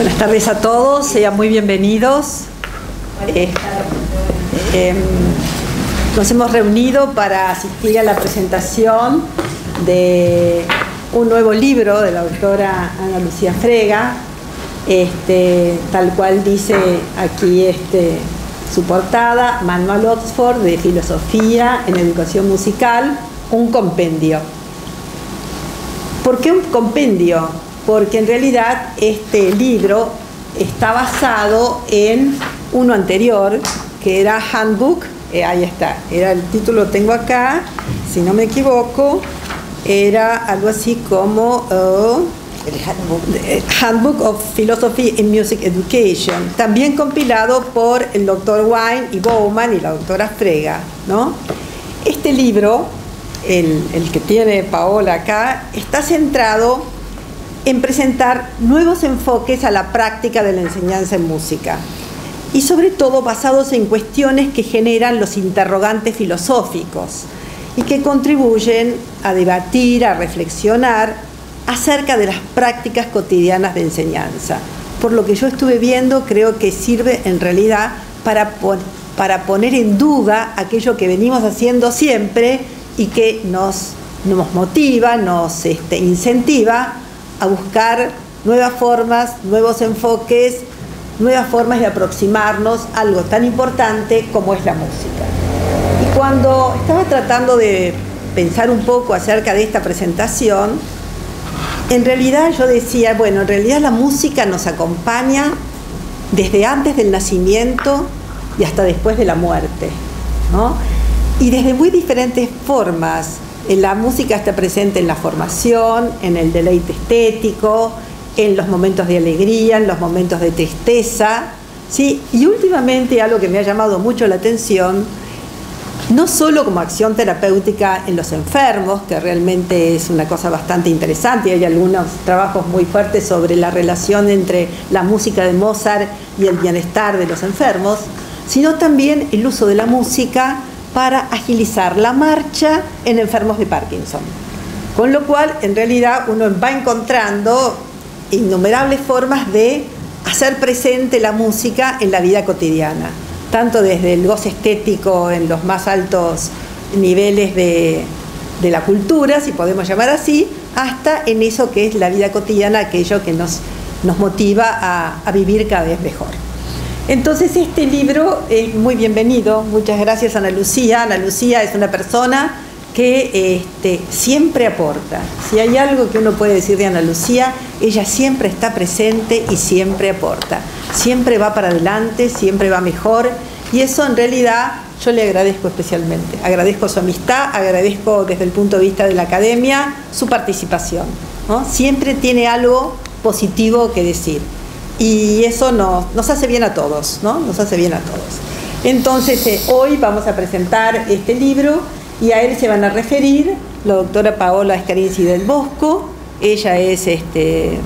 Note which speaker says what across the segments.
Speaker 1: Buenas tardes a todos, sean muy bienvenidos. Eh, eh, nos hemos reunido para asistir a la presentación de un nuevo libro de la autora Ana Lucía Frega, este, tal cual dice aquí este, su portada, Manual Oxford de Filosofía en Educación Musical, un compendio. ¿Por qué un compendio? Porque en realidad este libro está basado en uno anterior, que era Handbook, eh, ahí está, era el título lo tengo acá, si no me equivoco, era algo así como uh, handbook. of Philosophy in Music Education, también compilado por el doctor Wine y Bowman y la doctora Frega. ¿no? Este libro, el, el que tiene Paola acá, está centrado en presentar nuevos enfoques a la práctica de la enseñanza en música y sobre todo basados en cuestiones que generan los interrogantes filosóficos y que contribuyen a debatir, a reflexionar acerca de las prácticas cotidianas de enseñanza. Por lo que yo estuve viendo, creo que sirve en realidad para, para poner en duda aquello que venimos haciendo siempre y que nos, nos motiva, nos este, incentiva a buscar nuevas formas, nuevos enfoques, nuevas formas de aproximarnos a algo tan importante como es la música. Y cuando estaba tratando de pensar un poco acerca de esta presentación, en realidad yo decía, bueno, en realidad la música nos acompaña desde antes del nacimiento y hasta después de la muerte, ¿no? Y desde muy diferentes formas. La música está presente en la formación, en el deleite estético, en los momentos de alegría, en los momentos de tristeza, ¿sí? Y últimamente algo que me ha llamado mucho la atención no solo como acción terapéutica en los enfermos, que realmente es una cosa bastante interesante, hay algunos trabajos muy fuertes sobre la relación entre la música de Mozart y el bienestar de los enfermos, sino también el uso de la música para agilizar la marcha en enfermos de Parkinson. Con lo cual, en realidad, uno va encontrando innumerables formas de hacer presente la música en la vida cotidiana tanto desde el goce estético en los más altos niveles de, la cultura, si podemos llamar así, hasta en eso que es la vida cotidiana, aquello que nos, motiva a vivir cada vez mejor. Entonces este libro es muy bienvenido, muchas gracias Ana Lucía. Ana Lucía es una persona que este, siempre aporta. Si hay algo que uno puede decir de Ana Lucía, ella siempre está presente y siempre aporta. Siempre va para adelante, siempre va mejor. Y eso en realidad yo le agradezco especialmente. Agradezco su amistad, agradezco desde el punto de vista de la academia su participación. Siempre tiene algo positivo que decir. Y eso nos, nos hace bien a todos, ¿no? Nos hace bien a todos. Entonces, eh, hoy vamos a presentar este libro y a él se van a referir la doctora Paola Escarinci del Bosco, ella es este,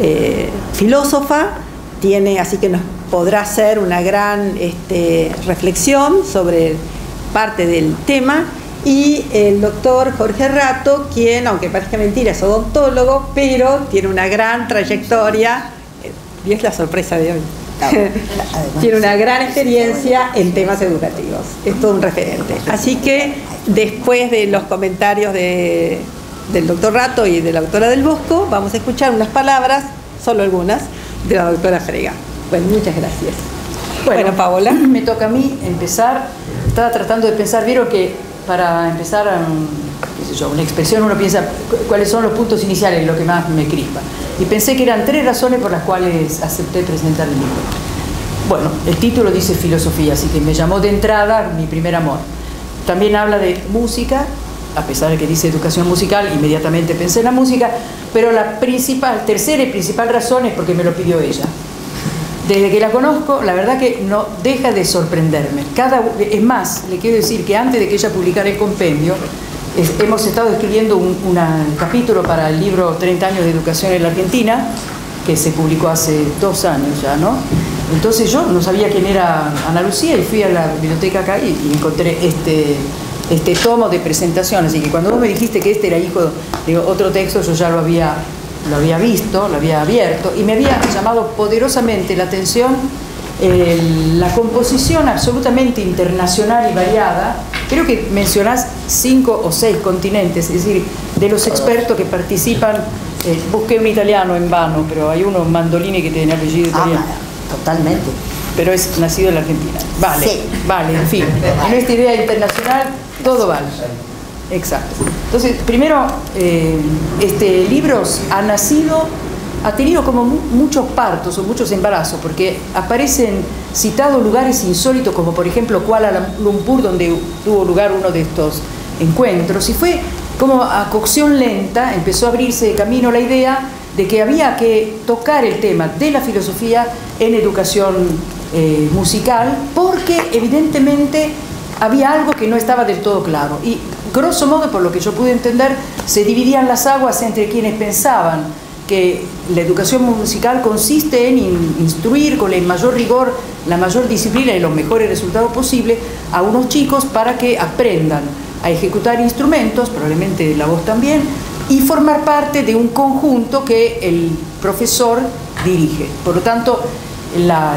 Speaker 1: eh, filósofa, tiene, así que nos podrá hacer una gran este, reflexión sobre parte del tema, y el doctor Jorge Rato, quien, aunque parezca mentira, es odontólogo, pero tiene una gran trayectoria, y es la sorpresa de hoy. tiene una gran experiencia en temas educativos, es todo un referente. Así que después de los comentarios del doctor Rato y de la doctora del Bosco, vamos a escuchar unas palabras, solo algunas, de la doctora Frega. Bueno, muchas gracias.
Speaker 2: Bueno, Paola. Me toca a mí empezar. Estaba tratando de pensar, vieron que para empezar um, una expresión uno piensa cuáles son los puntos iniciales, lo que más me crispa. Y pensé que eran tres razones por las cuales acepté presentar el libro. Bueno, el título dice filosofía, así que me llamó de entrada mi primer amor. También habla de música, a pesar de que dice educación musical, inmediatamente pensé en la música, pero la principal, tercera y principal razón es porque me lo pidió ella. Desde que la conozco, la verdad que no deja de sorprenderme. Cada, es más, le quiero decir que antes de que ella publicara el compendio, hemos estado escribiendo un capítulo para el libro 30 años de educación en la Argentina, que se publicó hace dos años ya, ¿no? Entonces yo no sabía quién era Ana Lucía y fui a la biblioteca acá y, encontré este, este tomo de presentación. Así que cuando vos me dijiste que este era hijo de otro texto, yo ya lo había lo había visto, lo había abierto y me había llamado poderosamente la atención la composición absolutamente internacional y variada. Creo que mencionás cinco o seis continentes, es decir, de los expertos que participan. Eh, busqué un italiano en vano, pero hay uno, Mandolini, que tiene apellido ah, italiano.
Speaker 1: totalmente.
Speaker 2: Pero es nacido en la Argentina. Vale, vale, en fin. En esta idea internacional todo vale. Exacto. Entonces, primero, eh, este libro ha nacido, ha tenido como muchos partos o muchos embarazos, porque aparecen citados lugares insólitos, como por ejemplo Kuala Lumpur, donde tuvo lugar uno de estos encuentros, y fue como a cocción lenta, empezó a abrirse de camino la idea de que había que tocar el tema de la filosofía en educación eh, musical, porque evidentemente había algo que no estaba del todo claro. Y grosso modo, por lo que yo pude entender, se dividían las aguas entre quienes pensaban que la educación musical consiste en instruir con el mayor rigor, la mayor disciplina y los mejores resultados posibles a unos chicos para que aprendan a ejecutar instrumentos, probablemente la voz también, y formar parte de un conjunto que el profesor dirige. Por lo tanto, la,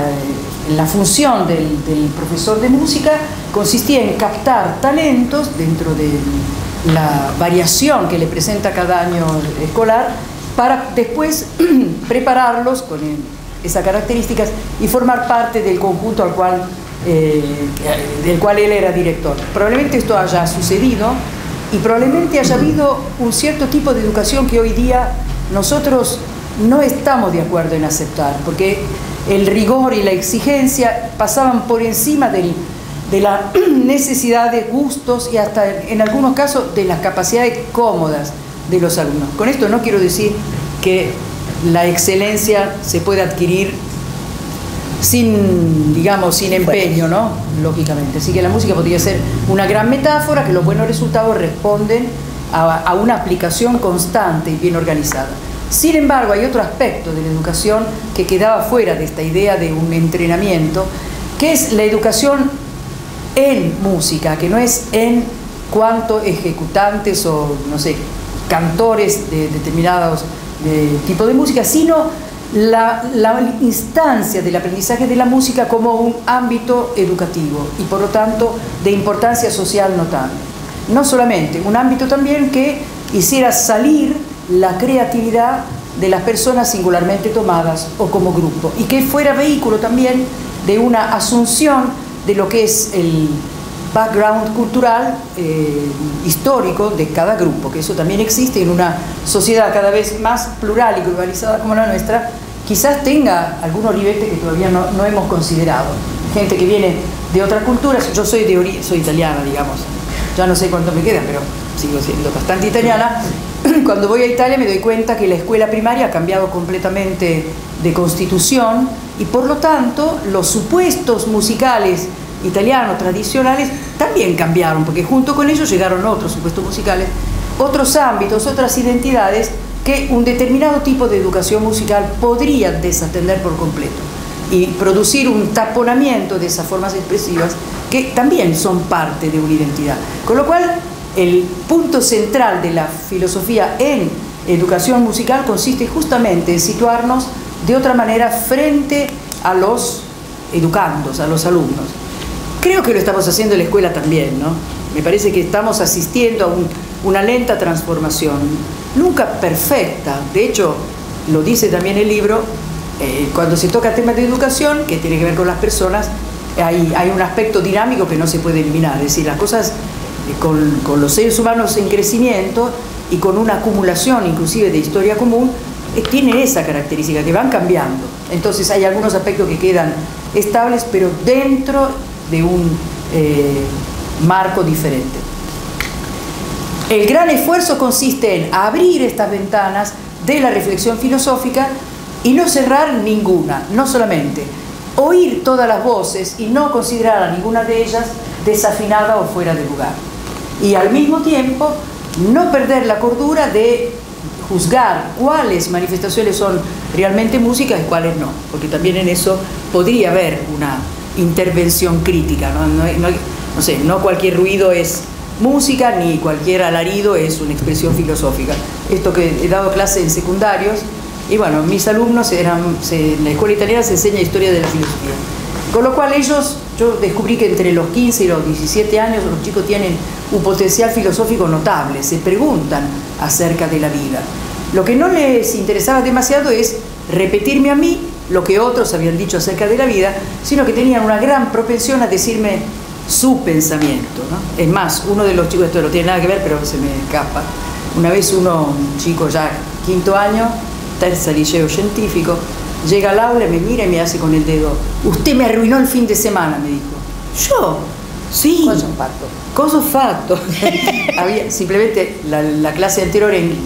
Speaker 2: función del, profesor de música consistía en captar talentos dentro de la variación que le presenta cada año escolar para después prepararlos con esas características y formar parte del conjunto al cual, eh, del cual él era director. Probablemente esto haya sucedido y probablemente haya habido un cierto tipo de educación que hoy día nosotros no estamos de acuerdo en aceptar, porque el rigor y la exigencia pasaban por encima de la necesidad de gustos y hasta en algunos casos de las capacidades cómodas de los alumnos. Con esto no quiero decir que la excelencia se puede adquirir sin, digamos, sin empeño, ¿no? Lógicamente. Así que la música podría ser una gran metáfora que los buenos resultados responden a una aplicación constante y bien organizada. Sin embargo, hay otro aspecto de la educación que quedaba fuera de esta idea de un entrenamiento, que es la educación en música, que no es en cuanto ejecutantes o, no sé, cantores de determinados tipos de música, sino la, la, instancia del aprendizaje de la música como un ámbito educativo y por lo tanto de importancia social notable. No solamente, un ámbito también que hiciera salir la creatividad de las personas singularmente tomadas o como grupo y que fuera vehículo también de una asunción de lo que es el background cultural eh, histórico de cada grupo, que eso también existe en una sociedad cada vez más plural y globalizada como la nuestra, quizás tenga algunos ribetes que todavía no, no hemos considerado. Gente que viene de otras culturas, yo soy, de soy italiana, digamos, ya no sé cuánto me queda, pero sigo siendo bastante italiana, cuando voy a Italia me doy cuenta que la escuela primaria ha cambiado completamente de constitución y por lo tanto los supuestos musicales italianos tradicionales también cambiaron, porque junto con ellos llegaron otros supuestos musicales, otros ámbitos, otras identidades que un determinado tipo de educación musical podría desatender por completo y producir un taponamiento de esas formas expresivas que también son parte de una identidad. Con lo cual, el punto central de la filosofía en educación musical consiste justamente en situarnos de otra manera frente a los educandos, a los alumnos. Creo que lo estamos haciendo en la escuela también, ¿no? Me parece que estamos asistiendo a una lenta transformación, nunca perfecta. De hecho, lo dice también el libro, eh, cuando se toca temas de educación, que tiene que ver con las personas, hay, hay un aspecto dinámico que no se puede eliminar. Es decir, las cosas con, los seres humanos en crecimiento y con una acumulación inclusive de historia común, eh, tiene esa característica, que van cambiando. Entonces hay algunos aspectos que quedan estables, pero dentro de un eh, marco diferente. El gran esfuerzo consiste en abrir estas ventanas de la reflexión filosófica y no cerrar ninguna, no solamente oír todas las voces y no considerar a ninguna de ellas desafinada o fuera de lugar y al mismo tiempo no perder la cordura de juzgar cuáles manifestaciones son realmente música y cuáles no, porque también en eso podría haber una intervención crítica, no, no, sé, no cualquier ruido es música ni cualquier alarido es una expresión filosófica. Esto que he dado clase en secundarios, y bueno, mis alumnos eran, en la escuela italiana se enseña historia de la filosofía. Con lo cual ellos, yo descubrí que entre los 15 y los 17 años los chicos tienen un potencial filosófico notable, se preguntan acerca de la vida. Lo que no les interesaba demasiado es repetirme a mí lo que otros habían dicho acerca de la vida, sino que tenían una gran propensión a decirme su pensamiento. Es más, uno de los chicos, esto no tiene nada que ver, pero se me escapa. Una vez uno, un chico ya quinto año, tercer liceo científico, llega al aula, me mira y me hace con el dedo, usted me arruinó el fin de semana, me dijo. Yo, sí.
Speaker 1: Cosa fatto.
Speaker 2: Cosa había, simplemente la, clase anterior en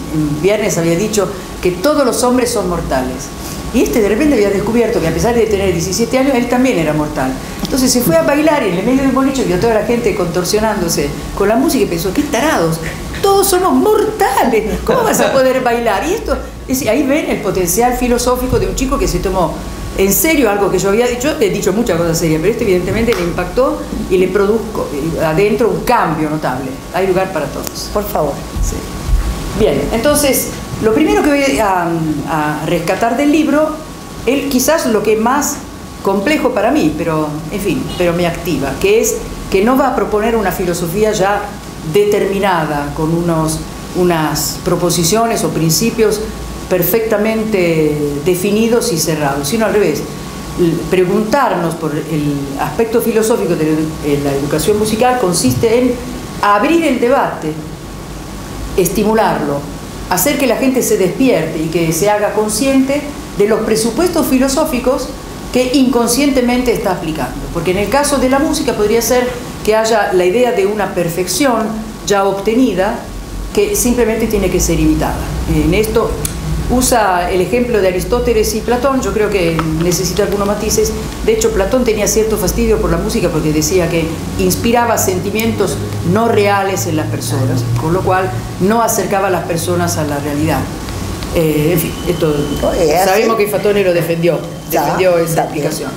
Speaker 2: viernes había dicho que todos los hombres son mortales y este de repente había descubierto que a pesar de tener 17 años, él también era mortal. Entonces se fue a bailar y en el medio del boliche vio toda la gente contorsionándose con la música y pensó, qué tarados, todos somos mortales, ¿cómo vas a poder bailar? Y esto, es, ahí ven el potencial filosófico de un chico que se tomó en serio algo que yo había dicho, he dicho muchas cosas serias, pero este evidentemente le impactó y le produjo adentro un cambio notable. Hay lugar para todos.
Speaker 1: Por favor.
Speaker 2: Bien, entonces lo primero que voy a, rescatar del libro, es quizás lo que es más complejo para mí, pero en fin, pero me activa, que es que no va a proponer una filosofía ya determinada, con unos, unas proposiciones o principios perfectamente definidos y cerrados, sino al revés, preguntarnos por el aspecto filosófico de la educación musical consiste en abrir el debate, estimularlo, hacer que la gente se despierte y que se haga consciente de los presupuestos filosóficos que inconscientemente está aplicando. Porque en el caso de la música podría ser que haya la idea de una perfección ya obtenida que simplemente tiene que ser imitada. En esto usa el ejemplo de Aristóteles y Platón, yo creo que necesita algunos matices. De hecho, Platón tenía cierto fastidio por la música porque decía que inspiraba sentimientos no reales en las personas, con lo cual no acercaba a las personas a la realidad. Eh, en fin, esto sabemos que Fatone lo defendió, defendió esa aplicación.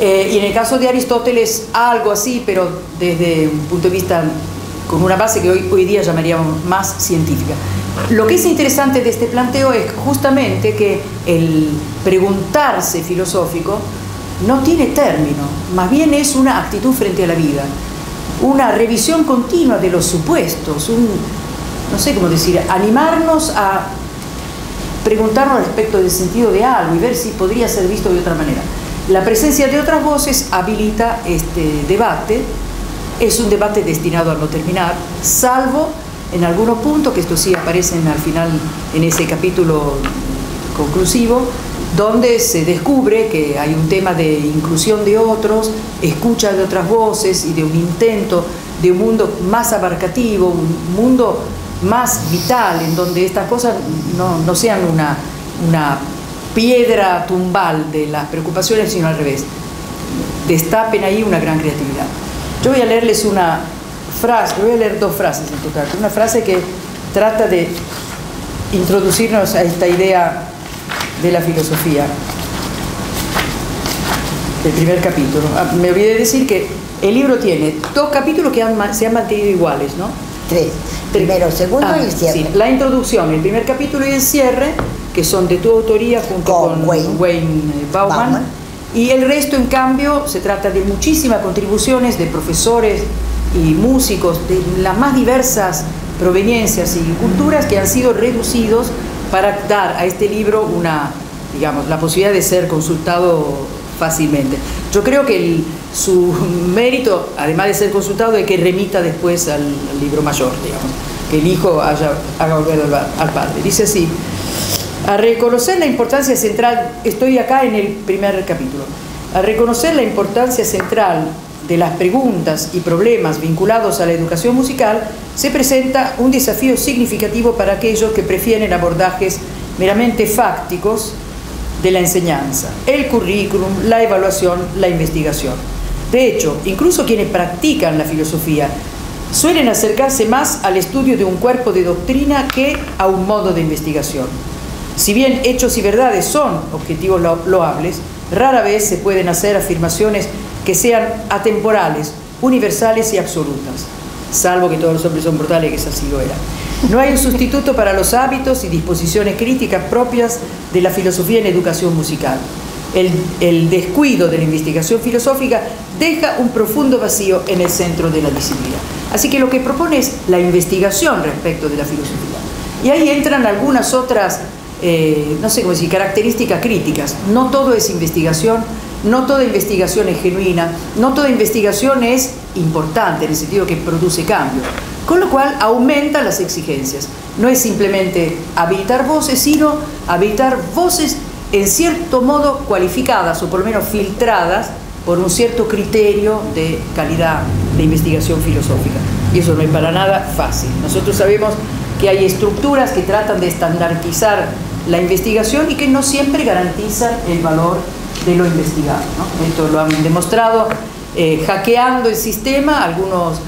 Speaker 2: Eh, y en el caso de Aristóteles, algo así, pero desde un punto de vista con una base que hoy, hoy día llamaríamos más científica. Lo que es interesante de este planteo es justamente que el preguntarse filosófico no tiene término, más bien es una actitud frente a la vida, una revisión continua de los supuestos, un, no sé cómo decir, animarnos a preguntarnos respecto del sentido de algo y ver si podría ser visto de otra manera. La presencia de otras voces habilita este debate, es un debate destinado a no terminar, salvo en algunos puntos, que estos sí aparecen al final en ese capítulo conclusivo, donde se descubre que hay un tema de inclusión de otros, escucha de otras voces y de un intento de un mundo más abarcativo, un mundo más vital, en donde estas cosas no, sean una, una piedra tumbal de las preocupaciones, sino al revés, destapen ahí una gran creatividad. Yo voy a leerles una frase, voy a leer dos frases en total. Una frase que trata de introducirnos a esta idea de la filosofía. El primer capítulo. Ah, me olvidé decir que el libro tiene dos capítulos que se han mantenido iguales, ¿no?
Speaker 1: Tres. Primero, segundo y el ah, cierre.
Speaker 2: la introducción, el primer capítulo y el cierre, que son de tu autoría junto con, Wayne, Bauman. Y el resto, en cambio, se trata de muchísimas contribuciones de profesores, y músicos de las más diversas proveniencias y culturas que han sido reducidos para dar a este libro una, digamos, la posibilidad de ser consultado fácilmente. Yo creo que su mérito, además de ser consultado, es que remita después al, libro mayor, digamos, que el hijo haya, haga volver al, al padre. Dice así, a reconocer la importancia central, estoy acá en el primer capítulo, a reconocer la importancia central de las preguntas y problemas vinculados a la educación musical, se presenta un desafío significativo para aquellos que prefieren abordajes meramente fácticos de la enseñanza, el currículum, la evaluación, la investigación. De hecho, incluso quienes practican la filosofía suelen acercarse más al estudio de un cuerpo de doctrina que a un modo de investigación. Si bien hechos y verdades son objetivos loables, rara vez se pueden hacer afirmaciones que sean atemporales, universales y absolutas. salvo que todos los hombres son brutales, que así lo era. No hay un sustituto para los hábitos y disposiciones críticas propias de la filosofía en educación musical. El, el, descuido de la investigación filosófica deja un profundo vacío en el centro de la disciplina. Así que lo que propone es la investigación respecto de la filosofía. Y ahí entran algunas otras, eh, no sé cómo decir, características críticas. No todo es investigación, no toda investigación es genuina, no toda investigación es importante en el sentido que produce cambio. Con lo cual aumenta las exigencias. No es simplemente habilitar voces, sino habilitar voces en cierto modo cualificadas o por lo menos filtradas por un cierto criterio de calidad de investigación filosófica. Y eso no es para nada fácil. Nosotros sabemos que hay estructuras que tratan de estandarizar la investigación y que no siempre garantizan el valor de lo investigado. Esto lo han demostrado eh, hackeando el sistema algunos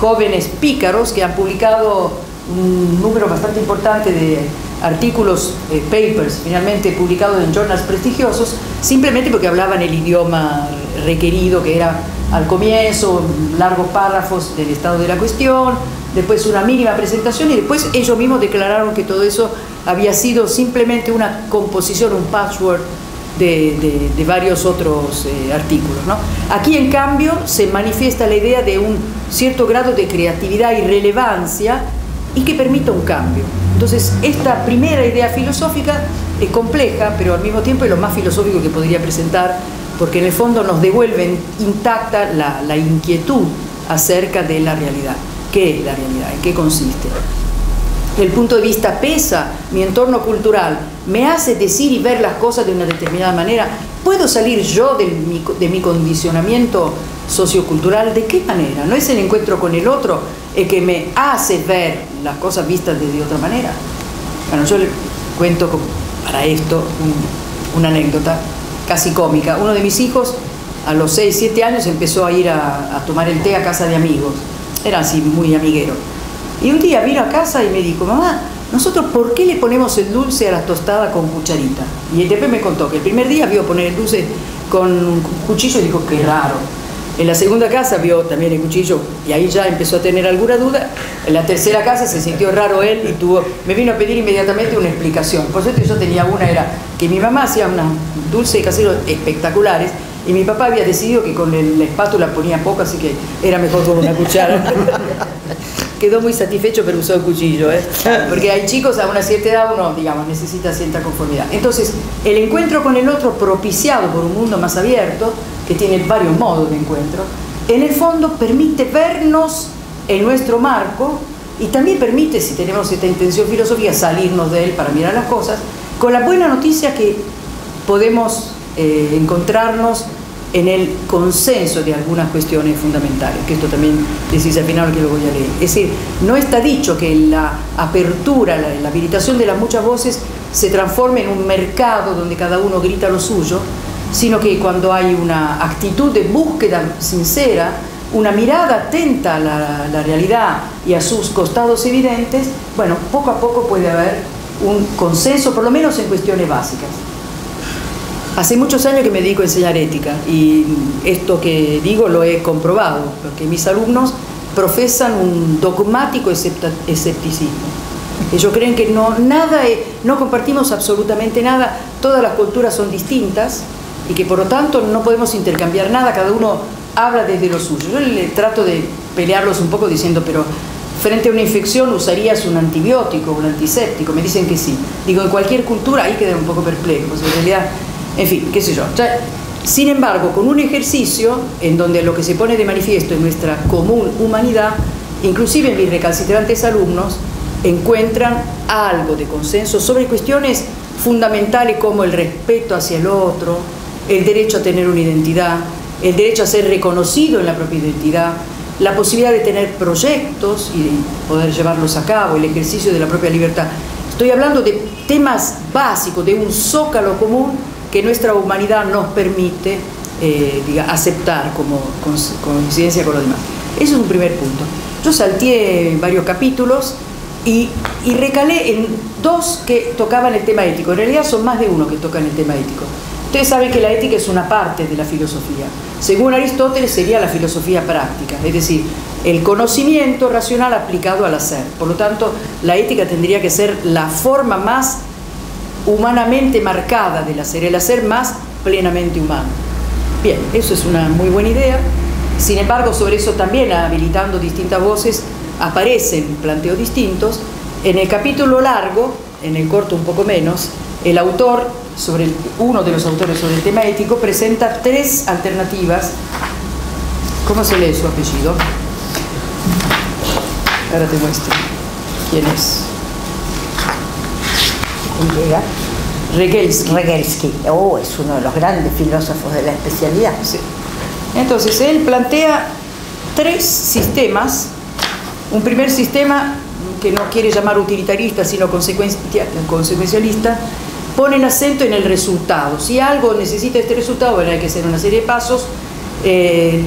Speaker 2: jóvenes pícaros que han publicado un número bastante importante de artículos, eh, papers, finalmente publicados en journals prestigiosos, simplemente porque hablaban el idioma requerido, que era al comienzo largos párrafos del estado de la cuestión, después una mínima presentación y después ellos mismos declararon que todo eso había sido simplemente una composición, un patchwork de, de, de varios otros eh, artículos. ¿no? Aquí, en cambio, se manifiesta la idea de un cierto grado de creatividad y relevancia y que permita un cambio. Entonces, esta primera idea filosófica es compleja, pero al mismo tiempo es lo más filosófico que podría presentar, porque en el fondo nos devuelven intacta la, inquietud acerca de la realidad. ¿Qué es la realidad? ¿En qué consiste? el punto de vista pesa, mi entorno cultural me hace decir y ver las cosas de una determinada manera, ¿puedo salir yo de mi, condicionamiento sociocultural? ¿De qué manera? ¿No es el encuentro con el otro el que me hace ver las cosas vistas de, otra manera? Bueno, yo le cuento para esto un, una anécdota casi cómica. Uno de mis hijos a los 6, 7 años empezó a ir a, tomar el té a casa de amigos. Era así muy amiguero. Y un día vino a casa y me dijo, mamá, nosotros ¿por qué le ponemos el dulce a las tostadas con cucharita? Y después me contó que el primer día vio poner el dulce con un cuchillo y dijo, qué raro. En la segunda casa vio también el cuchillo y ahí ya empezó a tener alguna duda. En la tercera casa se sintió raro él y tuvo, me vino a pedir inmediatamente una explicación. Por suerte yo tenía una, era que mi mamá hacía unos dulces caseros espectaculares y mi papá había decidido que con la espátula ponía poco, así que era mejor con una cuchara. Quedó muy satisfecho, pero usó el cuchillo, ¿eh? porque hay chicos a una cierta edad uno, digamos, necesita cierta conformidad. Entonces, el encuentro con el otro propiciado por un mundo más abierto, que tiene varios modos de encuentro, en el fondo permite vernos en nuestro marco y también permite, si tenemos esta intención filosófica, salirnos de él para mirar las cosas, con la buena noticia que podemos eh, encontrarnos en el consenso de algunas cuestiones fundamentales, que esto también decís al final que lo voy a leer. Es decir, no está dicho que la apertura, la habilitación de las muchas voces se transforme en un mercado donde cada uno grita lo suyo, sino que cuando hay una actitud de búsqueda sincera, una mirada atenta a la, realidad y a sus costados evidentes, bueno, poco a poco puede haber un consenso, por lo menos en cuestiones básicas. Hace muchos años que me dedico a enseñar ética y esto que digo lo he comprobado, porque mis alumnos profesan un dogmático escepticismo. Ellos creen que no, nada no compartimos absolutamente nada, todas las culturas son distintas y que por lo tanto no podemos intercambiar nada, cada uno habla desde lo suyo. Yo le trato de pelearlos un poco diciendo, pero frente a una infección usarías un antibiótico, un antiséptico, me dicen que sí. Digo, en cualquier cultura ahí quedan un poco perplejos, en realidad en fin, qué sé yo. sin embargo, con un ejercicio en donde lo que se pone de manifiesto es nuestra común humanidad, inclusive mis recalcitrantes alumnos encuentran algo de consenso sobre cuestiones fundamentales como el respeto hacia el otro, el derecho a tener una identidad, el derecho a ser reconocido en la propia identidad, la posibilidad de tener proyectos y de poder llevarlos a cabo, el ejercicio de la propia libertad. Estoy hablando de temas básicos, de un zócalo común que nuestra humanidad nos permite eh, diga, aceptar como coincidencia con los demás. Eso es un primer punto. Yo salté varios capítulos y, y, recalé en dos que tocaban el tema ético. En realidad son más de uno que tocan el tema ético. Ustedes saben que la ética es una parte de la filosofía. Según Aristóteles sería la filosofía práctica, es decir, el conocimiento racional aplicado al hacer. Por lo tanto, la ética tendría que ser la forma más humanamente marcada del hacer, el hacer más plenamente humano. Bien, eso es una muy buena idea. Sin embargo, sobre eso también, habilitando distintas voces, aparecen planteos distintos. En el capítulo largo, en el corto un poco menos, el autor, sobre uno de los autores sobre el tema ético, presenta tres alternativas. ¿Cómo se lee su apellido? Ahora te muestro. ¿Quién es?
Speaker 1: llega?
Speaker 2: Regelsky.
Speaker 1: Regelsky. Oh, es uno de los grandes filósofos de la especialidad.
Speaker 2: Sí. Entonces, él plantea tres sistemas. Un primer sistema que no quiere llamar utilitarista, sino consecuencialista, pone el acento en el resultado. Si algo necesita este resultado, bueno, hay que hacer una serie de pasos. Eh,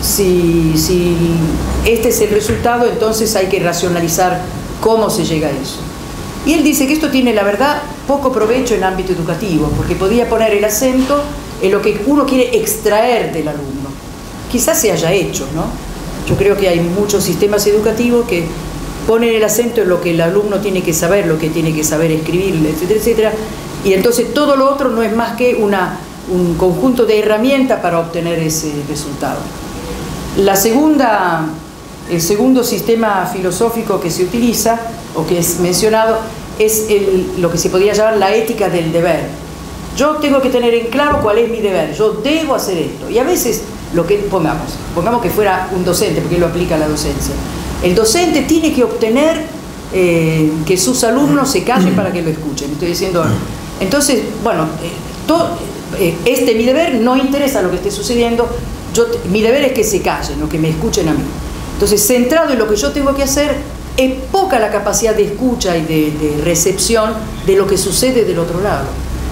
Speaker 2: si, si este es el resultado, entonces hay que racionalizar cómo se llega a eso. Y él dice que esto tiene, la verdad, poco provecho en ámbito educativo, porque podía poner el acento en lo que uno quiere extraer del alumno. Quizás se haya hecho, ¿no? Yo creo que hay muchos sistemas educativos que ponen el acento en lo que el alumno tiene que saber, lo que tiene que saber escribir, etcétera, etcétera, y entonces todo lo otro no es más que un conjunto de herramientas para obtener ese resultado. La segunda, el segundo sistema filosófico que se utiliza, o que es mencionado, es lo que se podría llamar la ética del deber. Yo tengo que tener en claro cuál es mi deber, yo debo hacer esto. Y a veces, lo que pongamos, pongamos que fuera un docente, porque lo aplica la docencia. El docente tiene que obtener eh, que sus alumnos se callen para que lo escuchen. Estoy diciendo, entonces, bueno, eh, todo, eh, este mi deber no interesa lo que esté sucediendo, yo, mi deber es que se callen, o que me escuchen a mí. Entonces, centrado en lo que yo tengo que hacer, es poca la capacidad de escucha y de, de recepción de lo que sucede del otro lado.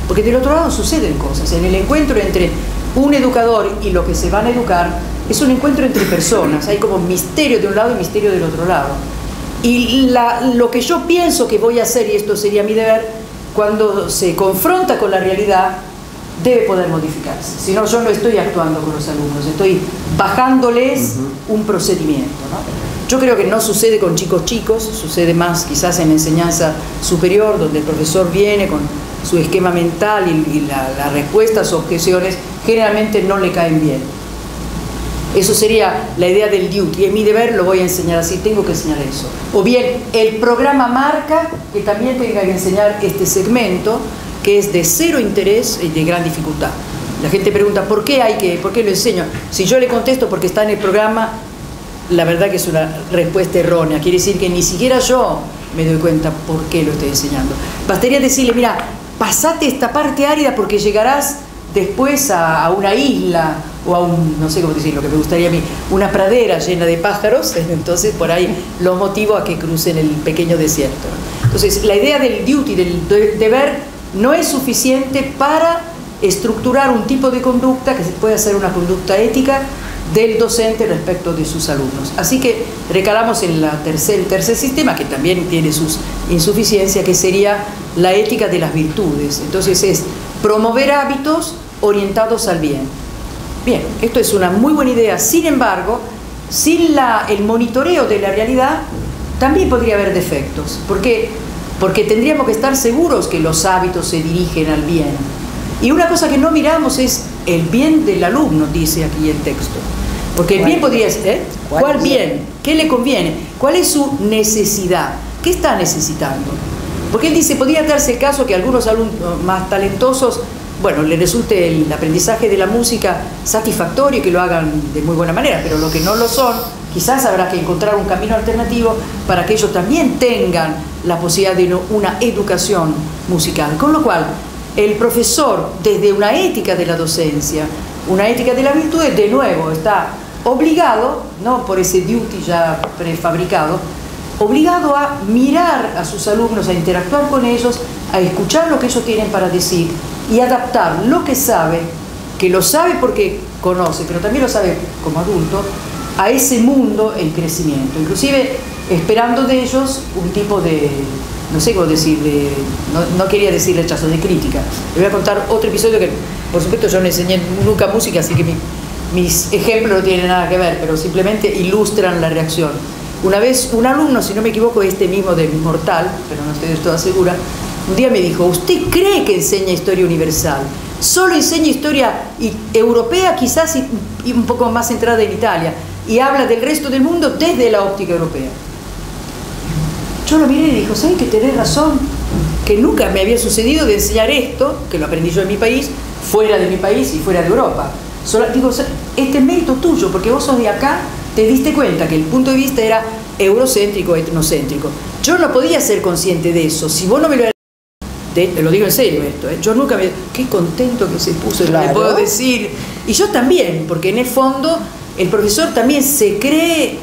Speaker 2: Porque del otro lado suceden cosas. En el encuentro entre un educador y lo que se van a educar, es un encuentro entre personas. Hay como misterio de un lado y misterio del otro lado. Y la, lo que yo pienso que voy a hacer, y esto sería mi deber, cuando se confronta con la realidad, debe poder modificarse. Si no, yo no estoy actuando con los alumnos, estoy bajándoles un procedimiento. ¿no? Yo creo que no sucede con chicos chicos, sucede más quizás en enseñanza superior, donde el profesor viene con su esquema mental y, y la, la respuesta a sus objeciones generalmente no le caen bien. Eso sería la idea del duty. Es mi deber, lo voy a enseñar así, tengo que enseñar eso. O bien, el programa marca que también tenga que enseñar este segmento, que es de cero interés y de gran dificultad. La gente pregunta, ¿por qué hay que, por qué lo enseño? Si yo le contesto porque está en el programa, la verdad que es una respuesta errónea. Quiere decir que ni siquiera yo me doy cuenta por qué lo estoy enseñando. Bastaría decirle, mira, pasate esta parte árida porque llegarás después a, una isla o a un, no sé cómo decir, lo que me gustaría a mí, una pradera llena de pájaros, entonces por ahí los motivo a que crucen el pequeño desierto. Entonces, la idea del duty, del deber, no es suficiente para estructurar un tipo de conducta que se puede hacer una conducta ética del docente respecto de sus alumnos. Así que recalamos en la tercer, el tercer sistema, que también tiene sus insuficiencias, que sería la ética de las virtudes. Entonces es promover hábitos orientados al bien. Bien, esto es una muy buena idea, sin embargo, sin la, el monitoreo de la realidad también podría haber defectos, porque, porque tendríamos que estar seguros que los hábitos se dirigen al bien. Y una cosa que no miramos es el bien del alumno, dice aquí el texto. Porque el bien podría ser, ¿eh? ¿cuál, ¿cuál bien? ¿Qué le conviene? ¿Cuál es su necesidad? ¿Qué está necesitando? Porque él dice, podría darse el caso que algunos alumnos más talentosos, bueno, le resulte el aprendizaje de la música satisfactorio y que lo hagan de muy buena manera, pero lo que no lo son, quizás habrá que encontrar un camino alternativo para que ellos también tengan la posibilidad de una educación musical. Con lo cual, el profesor, desde una ética de la docencia, una ética de la virtud, de nuevo está obligado, no por ese duty ya prefabricado, obligado a mirar a sus alumnos, a interactuar con ellos, a escuchar lo que ellos tienen para decir y adaptar lo que sabe, que lo sabe porque conoce, pero también lo sabe como adulto, a ese mundo en crecimiento. Inclusive esperando de ellos un tipo de, no sé cómo decir, de, no, no, quería decir rechazo, de crítica. Le voy a contar otro episodio que, por supuesto, yo no enseñé nunca música, así que mi, mis ejemplos no tienen nada que ver, pero simplemente ilustran la reacción. Una vez un alumno, si no me equivoco, este mismo de Mortal, pero no estoy de toda segura, un día me dijo, ¿usted cree que enseña historia universal? Solo enseña historia europea, quizás y un poco más centrada en Italia, y habla del resto del mundo desde la óptica europea. Yo lo miré y dijo, ¿sabes que tenés razón? Que nunca me había sucedido de enseñar esto, que lo aprendí yo en mi país, fuera de mi país y fuera de Europa. Solo, digo, este es mérito tuyo, porque vos sos de acá, te diste cuenta que el punto de vista era eurocéntrico, etnocéntrico. Yo no podía ser consciente de eso. Si vos no me lo te lo digo en serio esto, ¿eh? yo nunca me... Qué contento que se puso, le puedo decir. Y yo también, porque en el fondo el profesor también se cree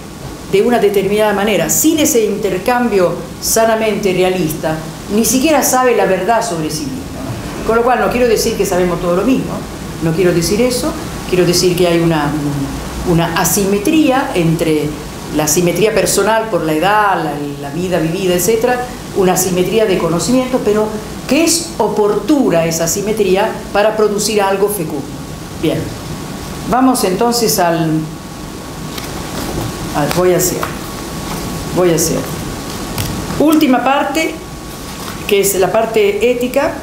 Speaker 2: de una determinada manera, sin ese intercambio sanamente realista, ni siquiera sabe la verdad sobre sí mismo. Con lo cual no quiero decir que sabemos todo lo mismo, no quiero decir eso, quiero decir que hay una, una asimetría entre la asimetría personal por la edad, la, la vida vivida, etc., una asimetría de conocimiento, pero que es oportuna esa asimetría para producir algo fecundo. Bien, vamos entonces al Ah, voy a hacer. Voy a hacer. Última parte, que es la parte ética.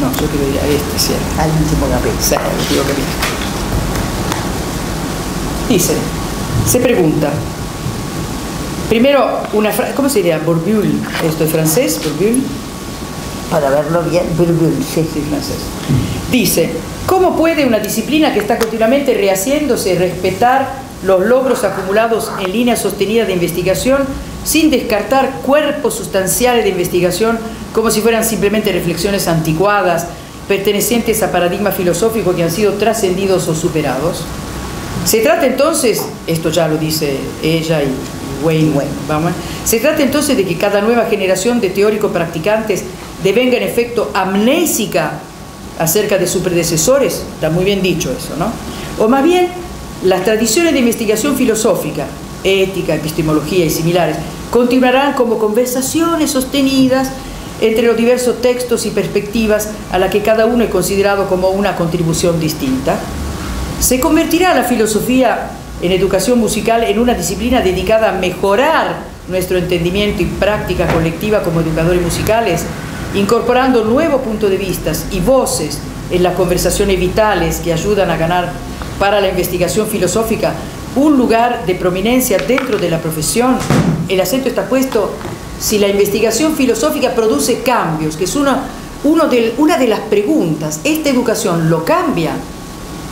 Speaker 2: No, yo quiero ir a este, ¿cierto?
Speaker 1: Al último capítulo.
Speaker 2: Sí, al último capítulo. Dice, se pregunta. Primero, una frase, ¿cómo se diría? ¿Esto es francés? Bourbulle.
Speaker 1: Para verlo bien, Bourbulle, sí.
Speaker 2: Sí, francés. Dice, ¿cómo puede una disciplina que está continuamente rehaciéndose respetar los logros acumulados en línea sostenida de investigación sin descartar cuerpos sustanciales de investigación como si fueran simplemente reflexiones anticuadas, pertenecientes a paradigmas filosóficos que han sido trascendidos o superados. Se trata entonces, esto ya lo dice ella y Wayne, vamos, se trata entonces de que cada nueva generación de teóricos practicantes devenga en efecto amnésica acerca de sus predecesores, está muy bien dicho eso, ¿no? O más bien las tradiciones de investigación filosófica, ética, epistemología y similares continuarán como conversaciones sostenidas entre los diversos textos y perspectivas a la que cada uno es considerado como una contribución distinta. Se convertirá la filosofía en educación musical en una disciplina dedicada a mejorar nuestro entendimiento y práctica colectiva como educadores musicales, incorporando nuevos puntos de vista y voces en las conversaciones vitales que ayudan a ganar para la investigación filosófica un lugar de prominencia dentro de la profesión, el acento está puesto si la investigación filosófica produce cambios, que es una, uno de, una de las preguntas. ¿Esta educación lo cambia?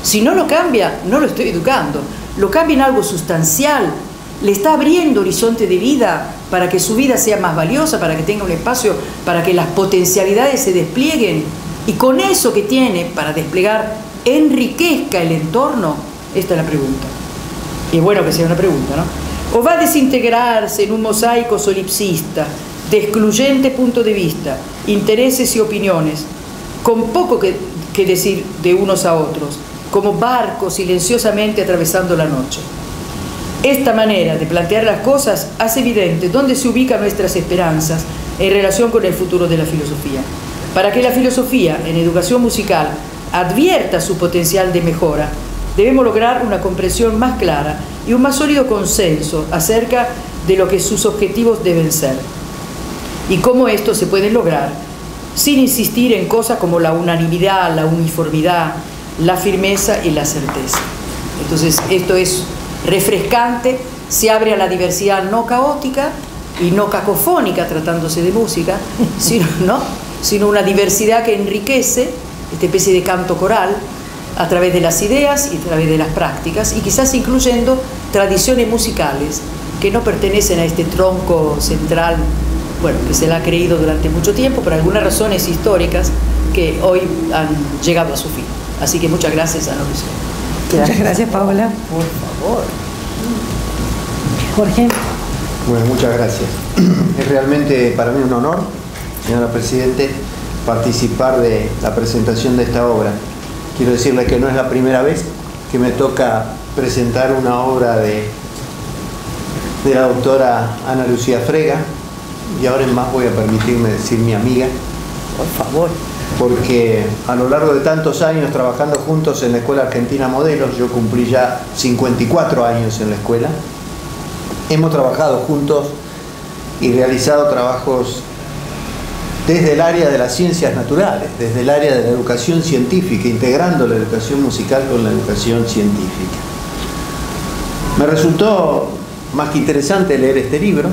Speaker 2: Si no lo cambia, no lo estoy educando. Lo cambia en algo sustancial, le está abriendo horizonte de vida para que su vida sea más valiosa, para que tenga un espacio, para que las potencialidades se desplieguen. Y con eso que tiene para desplegar enriquezca el entorno? Esta es la pregunta. Y es bueno que sea una pregunta, ¿no? ¿O va a desintegrarse en un mosaico solipsista, de excluyente punto de vista, intereses y opiniones, con poco que, decir de unos a otros, como barcos silenciosamente atravesando la noche? Esta manera de plantear las cosas hace evidente dónde se ubican nuestras esperanzas en relación con el futuro de la filosofía. Para que la filosofía en educación musical advierta su potencial de mejora, debemos lograr una comprensión más clara y un más sólido consenso acerca de lo que sus objetivos deben ser y cómo esto se puede lograr sin insistir en cosas como la unanimidad, la uniformidad, la firmeza y la certeza. Entonces, esto es refrescante, se abre a la diversidad no caótica y no cacofónica tratándose de música, sino, ¿no? sino una diversidad que enriquece esta especie de canto coral a través de las ideas y a través de las prácticas y quizás incluyendo tradiciones musicales que no pertenecen a este tronco central, bueno, que se le ha creído durante mucho tiempo por algunas razones históricas que hoy han llegado a su fin. Así que muchas gracias a
Speaker 1: los Muchas gracias, Paola.
Speaker 2: Por favor.
Speaker 1: Jorge.
Speaker 3: Bueno, muchas gracias. Es realmente para mí un honor, señora Presidente, participar de la presentación de esta obra. Quiero decirle que no es la primera vez que me toca presentar una obra de, de la doctora Ana Lucía Frega, y ahora en más voy a permitirme decir mi amiga,
Speaker 1: Por favor.
Speaker 3: Porque a lo largo de tantos años trabajando juntos en la Escuela Argentina Modelos, yo cumplí ya 54 años en la escuela, hemos trabajado juntos y realizado trabajos desde el área de las ciencias naturales, desde el área de la educación científica, integrando la educación musical con la educación científica. Me resultó más que interesante leer este libro.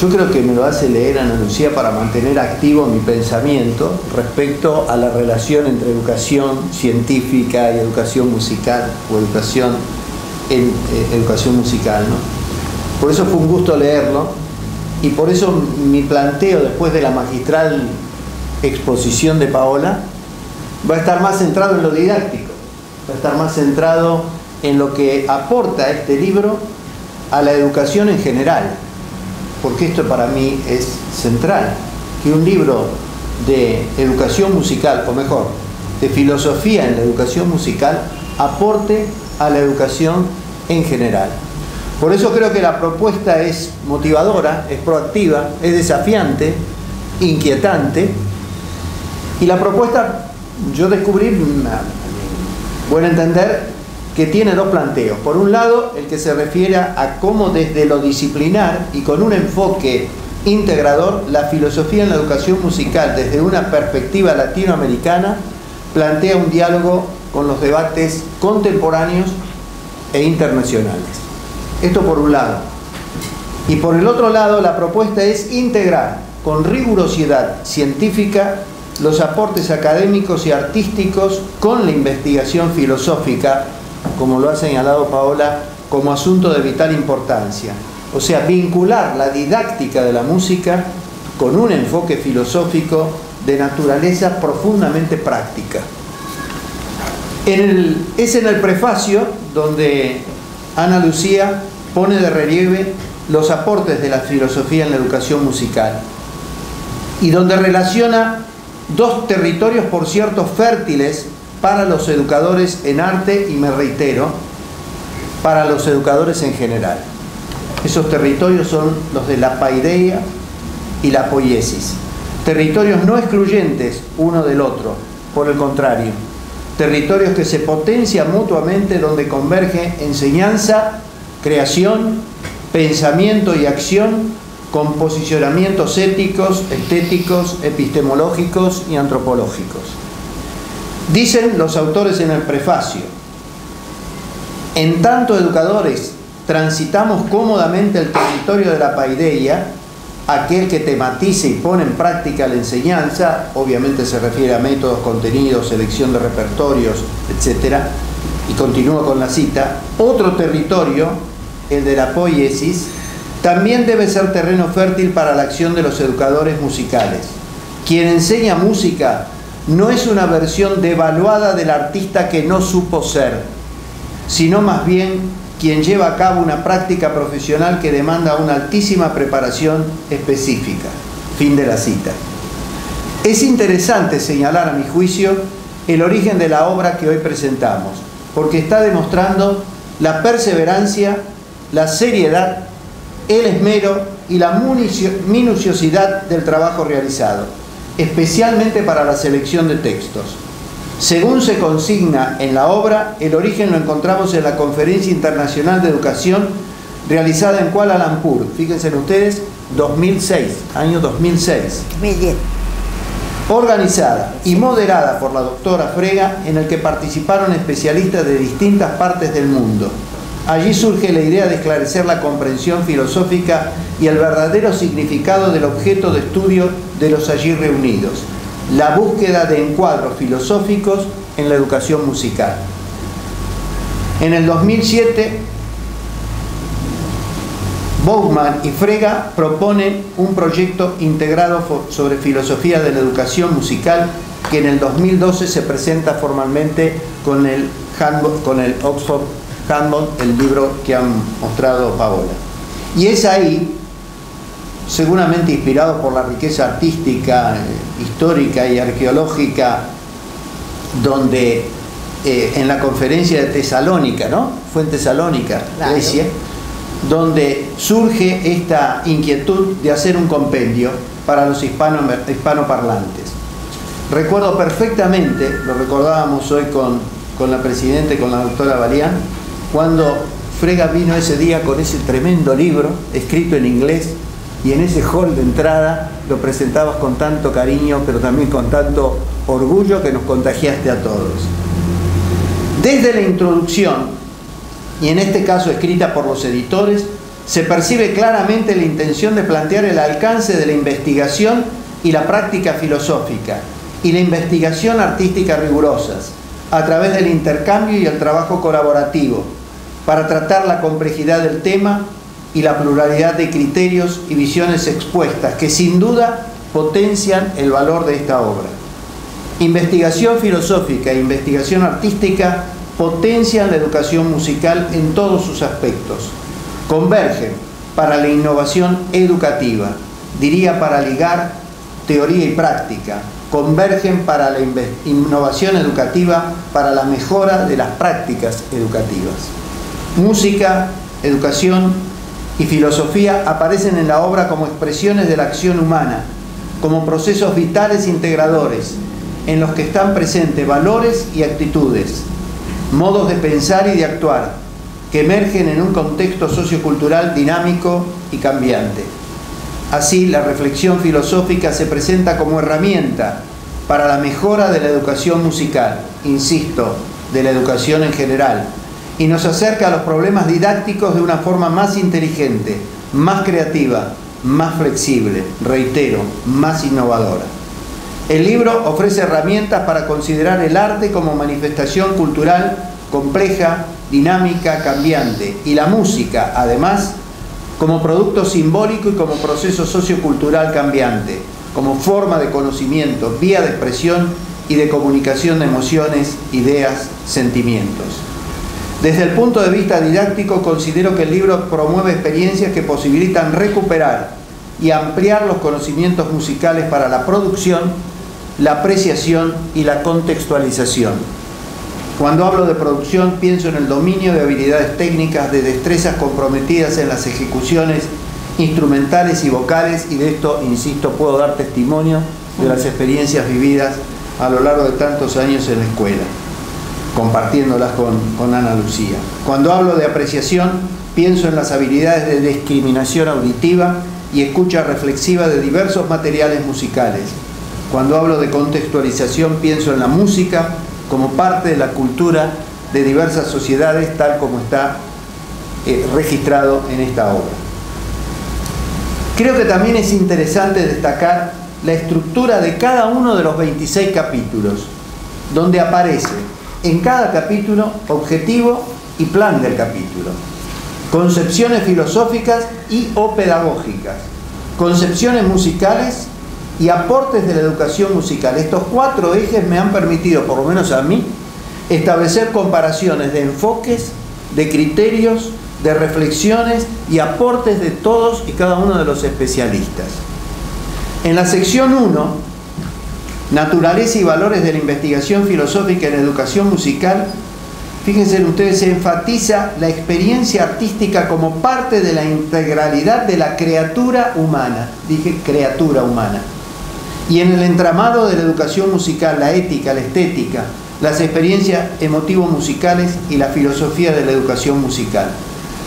Speaker 3: Yo creo que me lo hace leer Ana Lucía para mantener activo mi pensamiento respecto a la relación entre educación científica y educación musical o educación en eh, educación musical. ¿no? Por eso fue un gusto leerlo y por eso mi planteo después de la magistral exposición de Paola va a estar más centrado en lo didáctico, va a estar más centrado en lo que aporta este libro a la educación en general, porque esto para mí es central, que un libro de educación musical, o mejor, de filosofía en la educación musical, aporte a la educación en general. Por eso creo que la propuesta es motivadora, es proactiva, es desafiante, inquietante. Y la propuesta, yo descubrí, buen entender, que tiene dos planteos. Por un lado, el que se refiere a cómo desde lo disciplinar y con un enfoque integrador, la filosofía en la educación musical desde una perspectiva latinoamericana plantea un diálogo con los debates contemporáneos e internacionales. Esto por un lado. Y por el otro lado, la propuesta es integrar con rigurosidad científica los aportes académicos y artísticos con la investigación filosófica, como lo ha señalado Paola, como asunto de vital importancia. O sea, vincular la didáctica de la música con un enfoque filosófico de naturaleza profundamente práctica. es en el prefacio donde Ana Lucía pone de relieve los aportes de la filosofía en la educación musical y donde relaciona dos territorios, por cierto, fértiles para los educadores en arte y me reitero, para los educadores en general. Esos territorios son los de la paideia y la poiesis. Territorios no excluyentes uno del otro, por el contrario, territorios que se potencian mutuamente donde converge enseñanza, creación, pensamiento y acción con posicionamientos éticos, estéticos, epistemológicos y antropológicos. Dicen los autores en el prefacio, en tanto educadores transitamos cómodamente el territorio de la paideia, aquel que tematiza y pone en práctica la enseñanza, obviamente se refiere a métodos, contenidos, selección de repertorios, etc. Y continúa con la cita, otro territorio, el de la poiesis, también debe ser terreno fértil para la acción de los educadores musicales. Quien enseña música no es una versión devaluada del artista que no supo ser, sino más bien quien lleva a cabo una práctica profesional que demanda una altísima preparación específica. Fin de la cita. Es interesante señalar, a mi juicio, el origen de la obra que hoy presentamos, porque está demostrando la perseverancia, la seriedad, el esmero y la minuciosidad del trabajo realizado, especialmente para la selección de textos. Según se consigna en la obra, el origen lo encontramos en la Conferencia Internacional de Educación realizada en Kuala Lumpur. Fíjense ustedes, 2006, año 2006.
Speaker 1: Muy bien.
Speaker 3: Organizada y moderada por la doctora Frega, en el que participaron especialistas de distintas partes del mundo. Allí surge la idea de esclarecer la comprensión filosófica y el verdadero significado del objeto de estudio de los allí reunidos la búsqueda de encuadros filosóficos en la educación musical. En el 2007, Bowman y Frega proponen un proyecto integrado sobre filosofía de la educación musical que en el 2012 se presenta formalmente con el, con el Oxford Handbook, el libro que han mostrado Paola. Y es ahí seguramente inspirado por la riqueza artística, eh, histórica y arqueológica, donde eh, en la conferencia de Tesalónica, ¿no? Fue en Tesalónica, Grecia, donde surge esta inquietud de hacer un compendio para los hispano, hispanoparlantes. Recuerdo perfectamente, lo recordábamos hoy con, con la presidenta y con la doctora Balián, cuando Frega vino ese día con ese tremendo libro escrito en inglés y en ese hall de entrada lo presentabas con tanto cariño, pero también con tanto orgullo que nos contagiaste a todos. Desde la introducción, y en este caso escrita por los editores, se percibe claramente la intención de plantear el alcance de la investigación y la práctica filosófica y la investigación artística rigurosas a través del intercambio y el trabajo colaborativo para tratar la complejidad del tema y la pluralidad de criterios y visiones expuestas que sin duda potencian el valor de esta obra. Investigación filosófica e investigación artística potencian la educación musical en todos sus aspectos. Convergen para la innovación educativa, diría para ligar teoría y práctica. Convergen para la innovación educativa, para la mejora de las prácticas educativas. Música, educación y filosofía aparecen en la obra como expresiones de la acción humana, como procesos vitales integradores, en los que están presentes valores y actitudes, modos de pensar y de actuar, que emergen en un contexto sociocultural dinámico y cambiante. Así, la reflexión filosófica se presenta como herramienta para la mejora de la educación musical, insisto, de la educación en general, y nos acerca a los problemas didácticos de una forma más inteligente, más creativa, más flexible, reitero, más innovadora. El libro ofrece herramientas para considerar el arte como manifestación cultural compleja, dinámica, cambiante, y la música, además, como producto simbólico y como proceso sociocultural cambiante, como forma de conocimiento, vía de expresión y de comunicación de emociones, ideas, sentimientos. Desde el punto de vista didáctico, considero que el libro promueve experiencias que posibilitan recuperar y ampliar los conocimientos musicales para la producción la apreciación y la contextualización. Cuando hablo de producción pienso en el dominio de habilidades técnicas, de destrezas comprometidas en las ejecuciones instrumentales y vocales y de esto, insisto, puedo dar testimonio de las experiencias vividas a lo largo de tantos años en la escuela, compartiéndolas con, Ana Lucía. Cuando hablo de apreciación pienso en las habilidades de discriminación auditiva y escucha reflexiva de diversos materiales musicales, cuando hablo de contextualización pienso en la música como parte de la cultura de diversas sociedades tal como está eh, registrado en esta obra. Creo que también es interesante destacar la estructura de cada uno de los 26 capítulos, donde aparece en cada capítulo objetivo y plan del capítulo, concepciones filosóficas y o pedagógicas, concepciones musicales y aportes de la educación musical. Estos cuatro ejes me han permitido, por lo menos a mí, establecer comparaciones de enfoques, de criterios, de reflexiones y aportes de todos y cada uno de los especialistas. En la sección 1, Naturaleza y valores de la investigación filosófica en educación musical, fíjense ustedes, se enfatiza la experiencia artística como parte de la integralidad de la criatura humana. Dije criatura humana y en el entramado de la educación musical, la ética, la estética, las experiencias emotivo-musicales y la filosofía de la educación musical.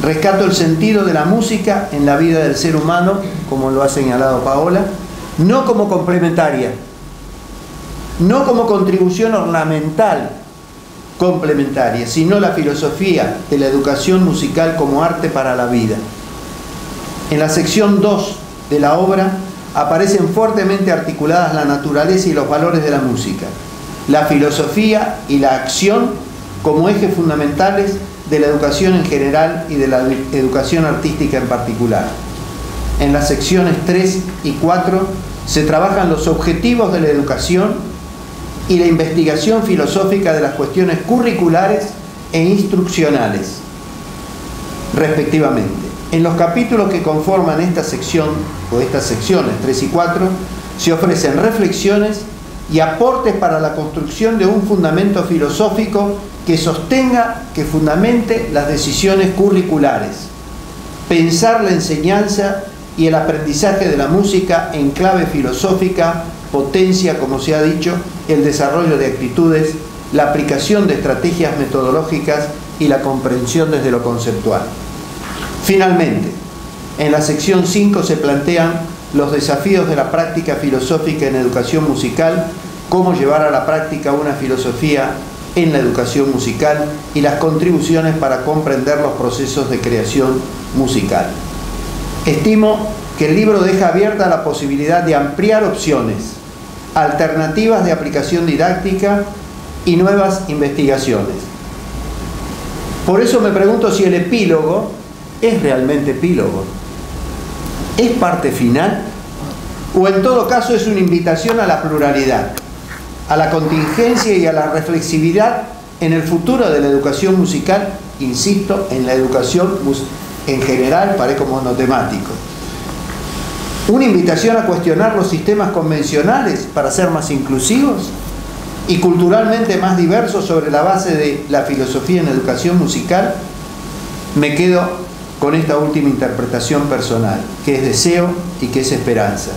Speaker 3: Rescato el sentido de la música en la vida del ser humano, como lo ha señalado Paola, no como complementaria, no como contribución ornamental complementaria, sino la filosofía de la educación musical como arte para la vida. En la sección 2 de la obra aparecen fuertemente articuladas la naturaleza y los valores de la música, la filosofía y la acción como ejes fundamentales de la educación en general y de la educación artística en particular. En las secciones 3 y 4 se trabajan los objetivos de la educación y la investigación filosófica de las cuestiones curriculares e instruccionales, respectivamente. En los capítulos que conforman esta sección o estas secciones 3 y 4 se ofrecen reflexiones y aportes para la construcción de un fundamento filosófico que sostenga, que fundamente las decisiones curriculares. Pensar la enseñanza y el aprendizaje de la música en clave filosófica potencia, como se ha dicho, el desarrollo de actitudes, la aplicación de estrategias metodológicas y la comprensión desde lo conceptual. Finalmente, en la sección 5 se plantean los desafíos de la práctica filosófica en educación musical, cómo llevar a la práctica una filosofía en la educación musical y las contribuciones para comprender los procesos de creación musical. Estimo que el libro deja abierta la posibilidad de ampliar opciones, alternativas de aplicación didáctica y nuevas investigaciones. Por eso me pregunto si el epílogo es realmente epílogo. ¿Es parte final? ¿O en todo caso es una invitación a la pluralidad, a la contingencia y a la reflexividad en el futuro de la educación musical, insisto, en la educación en general, parece como monotemático? ¿Una invitación a cuestionar los sistemas convencionales para ser más inclusivos y culturalmente más diversos sobre la base de la filosofía en educación musical? Me quedo con esta última interpretación personal, que es deseo y que es esperanza.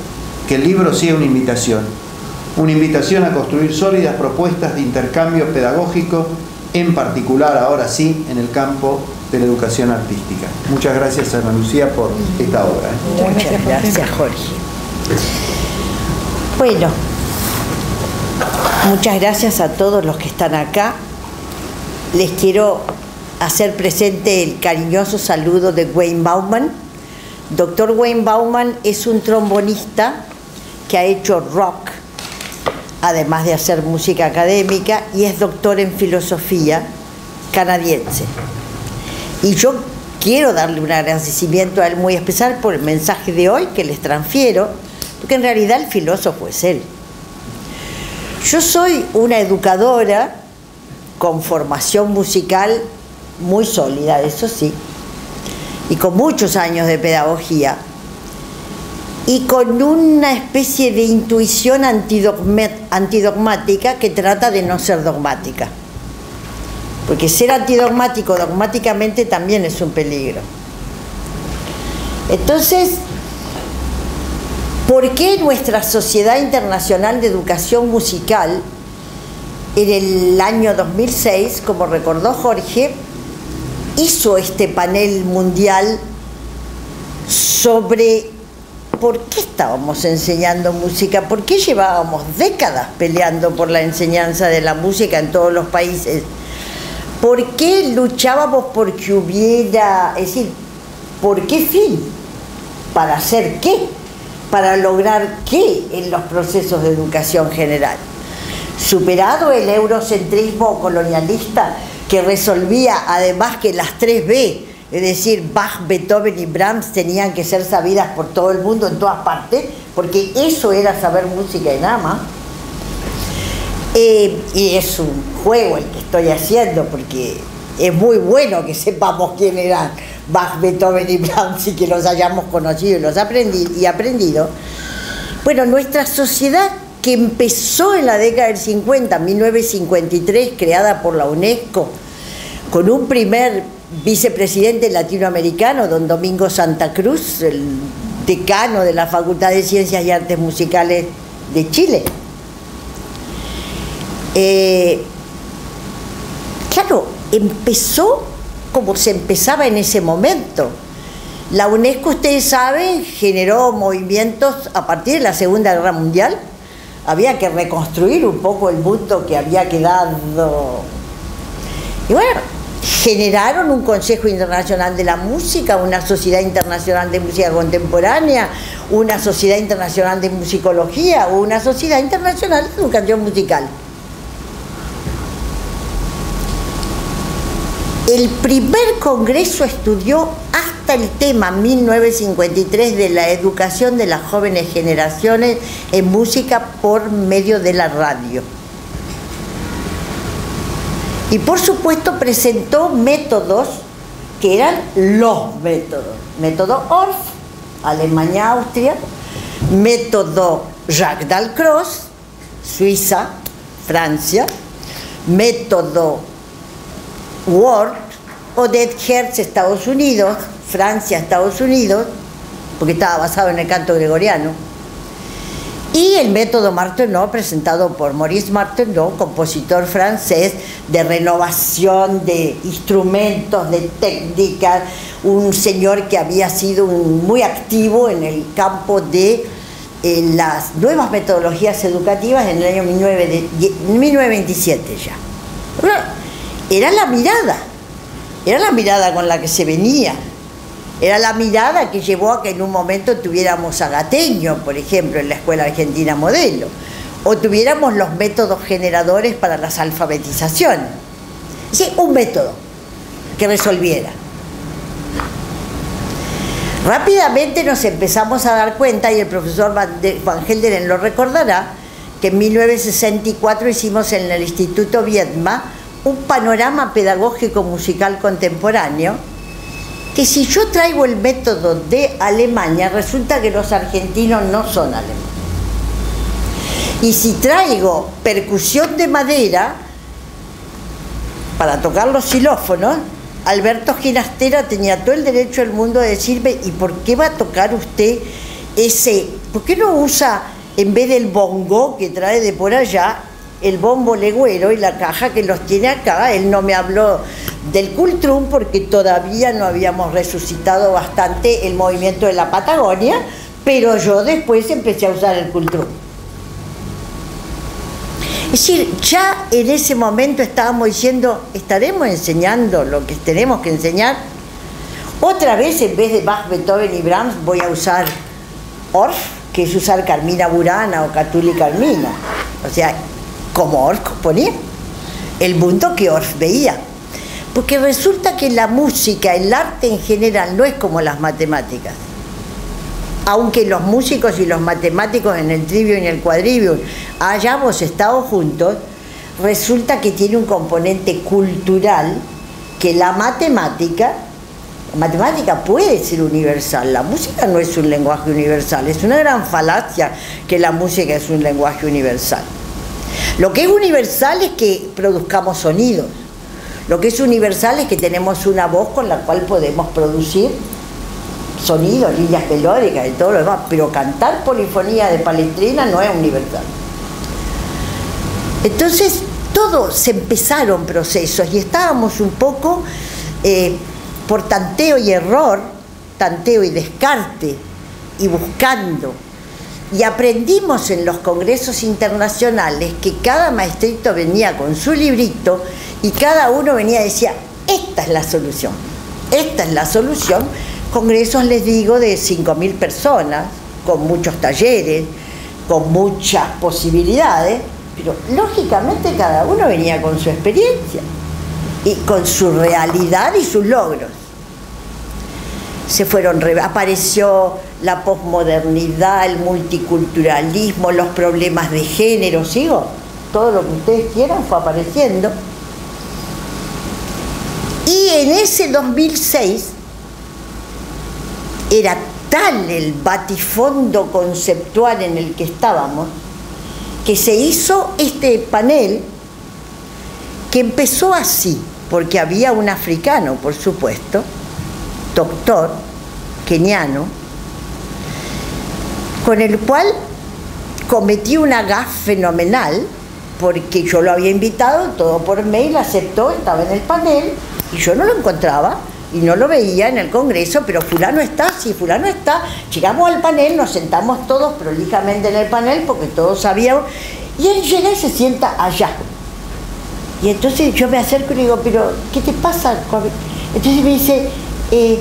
Speaker 3: Que el libro sea una invitación, una invitación a construir sólidas propuestas de intercambio pedagógico, en particular ahora sí en el campo de la educación artística. Muchas gracias Ana Lucía por esta obra.
Speaker 4: ¿eh? Muchas gracias Jorge. Bueno, muchas gracias a todos los que están acá. Les quiero hacer presente el cariñoso saludo de Wayne Bauman. Doctor Wayne Bauman es un trombonista que ha hecho rock, además de hacer música académica, y es doctor en filosofía canadiense. Y yo quiero darle un agradecimiento a él muy especial por el mensaje de hoy que les transfiero, porque en realidad el filósofo es él. Yo soy una educadora con formación musical muy sólida, eso sí, y con muchos años de pedagogía, y con una especie de intuición antidogmática que trata de no ser dogmática. Porque ser antidogmático dogmáticamente también es un peligro. Entonces, ¿por qué nuestra Sociedad Internacional de Educación Musical en el año 2006, como recordó Jorge, hizo este panel mundial sobre por qué estábamos enseñando música, por qué llevábamos décadas peleando por la enseñanza de la música en todos los países, por qué luchábamos por que hubiera, es decir, ¿por qué fin? ¿Para hacer qué? ¿Para lograr qué en los procesos de educación general? Superado el eurocentrismo colonialista, que resolvía además que las tres B, es decir, Bach, Beethoven y Brahms tenían que ser sabidas por todo el mundo en todas partes, porque eso era saber música nada más. Eh, y es un juego el que estoy haciendo, porque es muy bueno que sepamos quién eran Bach, Beethoven y Brahms y que los hayamos conocido y los aprendido y aprendido. Bueno, nuestra sociedad que empezó en la década del 50, 1953, creada por la UNESCO, con un primer vicepresidente latinoamericano, don Domingo Santa Cruz, el decano de la Facultad de Ciencias y Artes Musicales de Chile. Eh, claro, empezó como se empezaba en ese momento. La UNESCO, ustedes saben, generó movimientos a partir de la Segunda Guerra Mundial. Había que reconstruir un poco el mundo que había quedado. Y bueno, generaron un Consejo Internacional de la Música, una Sociedad Internacional de Música Contemporánea, una Sociedad Internacional de Musicología una Sociedad Internacional de Educación Musical. El primer congreso estudió hasta el tema 1953 de la educación de las jóvenes generaciones en música por medio de la radio. Y por supuesto presentó métodos que eran los métodos. Método Orff, Alemania, Austria, método Jacques Dalcroze, Suiza, Francia, método Ward, Odette Hertz, Estados Unidos, Francia, Estados Unidos, porque estaba basado en el canto gregoriano. Y el método Martenot, presentado por Maurice Martenot, compositor francés de renovación de instrumentos, de técnicas, un señor que había sido muy activo en el campo de eh, las nuevas metodologías educativas en el año 1927 ya. Era la mirada, era la mirada con la que se venía era la mirada que llevó a que en un momento tuviéramos a Gateño, por ejemplo, en la Escuela Argentina Modelo, o tuviéramos los métodos generadores para las alfabetizaciones. Sí, un método que resolviera. Rápidamente nos empezamos a dar cuenta, y el profesor Van Gelderen lo recordará, que en 1964 hicimos en el Instituto Viedma un panorama pedagógico musical contemporáneo que si yo traigo el método de Alemania, resulta que los argentinos no son alemanes. Y si traigo percusión de madera para tocar los xilófonos, Alberto Ginastera tenía todo el derecho del mundo de decirme, ¿y por qué va a tocar usted ese? ¿Por qué no usa, en vez del bongo que trae de por allá, el bombo legüero y la caja que los tiene acá? Él no me habló del Cultrum porque todavía no habíamos resucitado bastante el movimiento de la Patagonia, pero yo después empecé a usar el Cultrum. Es decir, ya en ese momento estábamos diciendo, estaremos enseñando lo que tenemos que enseñar. Otra vez, en vez de Bach, Beethoven y Brahms, voy a usar Orff, que es usar Carmina Burana o Catuli Carmina. O sea, como Orff ponía, el mundo que Orff veía. Porque resulta que la música, el arte en general, no es como las matemáticas. Aunque los músicos y los matemáticos en el trivio y en el cuadrivio hayamos estado juntos, resulta que tiene un componente cultural que la matemática, la matemática puede ser universal, la música no es un lenguaje universal, es una gran falacia que la música es un lenguaje universal. Lo que es universal es que produzcamos sonidos, lo que es universal es que tenemos una voz con la cual podemos producir sonidos, líneas melódicas y todo lo demás, pero cantar polifonía de palestrina no es universal. Entonces, todos se empezaron procesos y estábamos un poco eh, por tanteo y error, tanteo y descarte, y buscando. Y aprendimos en los congresos internacionales que cada maestrito venía con su librito y cada uno venía y decía, esta es la solución, esta es la solución. Congresos, les digo, de 5.000 personas, con muchos talleres, con muchas posibilidades, pero lógicamente cada uno venía con su experiencia y con su realidad y sus logros. Se fueron, apareció la posmodernidad, el multiculturalismo, los problemas de género, sigo, todo lo que ustedes quieran fue apareciendo. Y en ese 2006 era tal el batifondo conceptual en el que estábamos que se hizo este panel que empezó así, porque había un africano, por supuesto, doctor, keniano, con el cual cometí una gaf fenomenal, porque yo lo había invitado, todo por mail, aceptó, estaba en el panel, y yo no lo encontraba y no lo veía en el Congreso, pero fulano está, sí, fulano está. Llegamos al panel, nos sentamos todos prolijamente en el panel porque todos sabíamos, y él llega y se sienta allá. Y entonces yo me acerco y le digo, pero ¿qué te pasa? Entonces me dice, eh,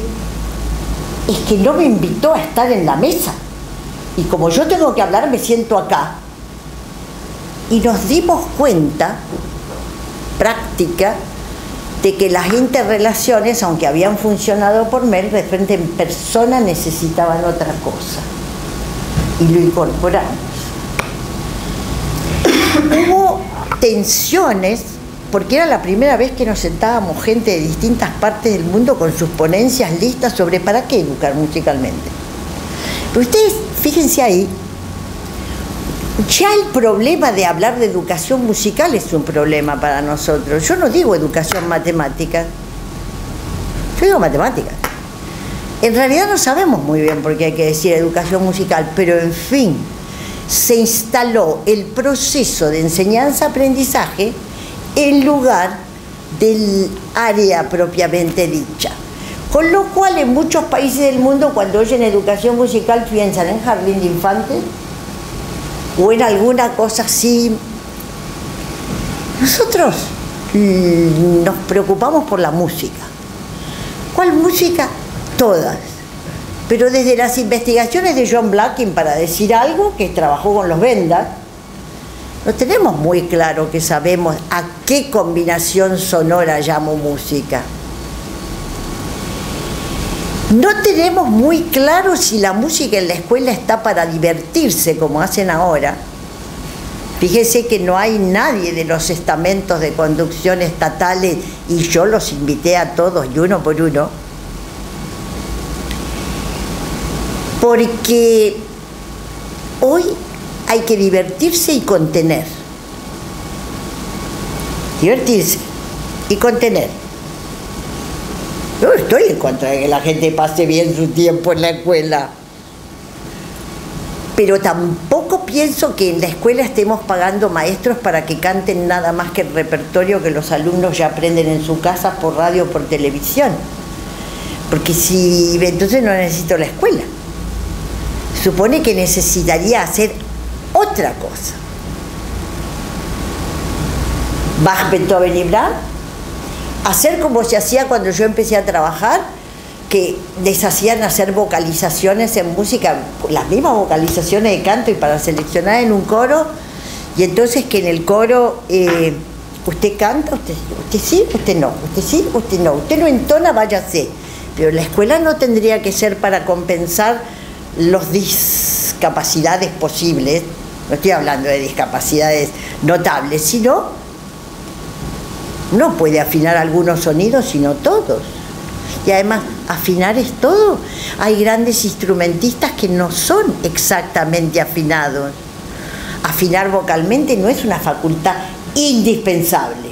Speaker 4: es que no me invitó a estar en la mesa. Y como yo tengo que hablar, me siento acá. Y nos dimos cuenta, práctica, de que las interrelaciones, aunque habían funcionado por MER, de frente en persona necesitaban otra cosa. Y lo incorporamos. Hubo tensiones, porque era la primera vez que nos sentábamos gente de distintas partes del mundo con sus ponencias listas sobre para qué educar musicalmente. Ustedes, fíjense ahí, ya el problema de hablar de educación musical es un problema para nosotros. Yo no digo educación matemática, yo digo matemática. En realidad no sabemos muy bien por qué hay que decir educación musical, pero en fin, se instaló el proceso de enseñanza-aprendizaje en lugar del área propiamente dicha. Con lo cual en muchos países del mundo cuando oyen educación musical piensan en jardín de infantes o en alguna cosa así. Nosotros mm, nos preocupamos por la música. ¿Cuál música? Todas. Pero desde las investigaciones de John Blacking, para decir algo, que trabajó con los vendas, no tenemos muy claro que sabemos a qué combinación sonora llamo música. No tenemos muy claro si la música en la escuela está para divertirse como hacen ahora. Fíjese que no hay nadie de los estamentos de conducción estatales y yo los invité a todos y uno por uno. Porque hoy hay que divertirse y contener. Divertirse y contener. Estoy en contra de que la gente pase bien su tiempo en la escuela. Pero tampoco pienso que en la escuela estemos pagando maestros para que canten nada más que el repertorio que los alumnos ya aprenden en su casa por radio por televisión. Porque si entonces no necesito la escuela. Supone que necesitaría hacer otra cosa. Bach, Beethoven y Brahms hacer como se hacía cuando yo empecé a trabajar, que les hacían hacer vocalizaciones en música, las mismas vocalizaciones de canto y para seleccionar en un coro, y entonces que en el coro eh, usted canta, usted, usted sí, usted no, usted sí, usted no, usted no entona, váyase. Pero la escuela no tendría que ser para compensar las discapacidades posibles, no estoy hablando de discapacidades notables, sino no puede afinar algunos sonidos, sino todos. Y además, afinar es todo. Hay grandes instrumentistas que no son exactamente afinados. Afinar vocalmente no es una facultad indispensable.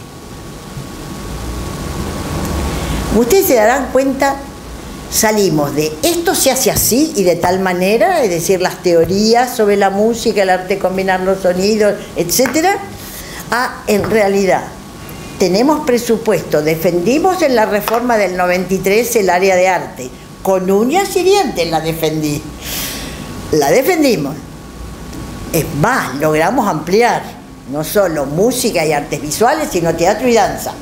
Speaker 4: Ustedes se darán cuenta, salimos de esto se hace así y de tal manera, es decir, las teorías sobre la música, el arte de combinar los sonidos, etcétera, a en realidad tenemos presupuesto, defendimos en la reforma del 93 el área de arte, con uñas y dientes la defendí, la defendimos. Es más, logramos ampliar no solo música y artes visuales, sino teatro y danza.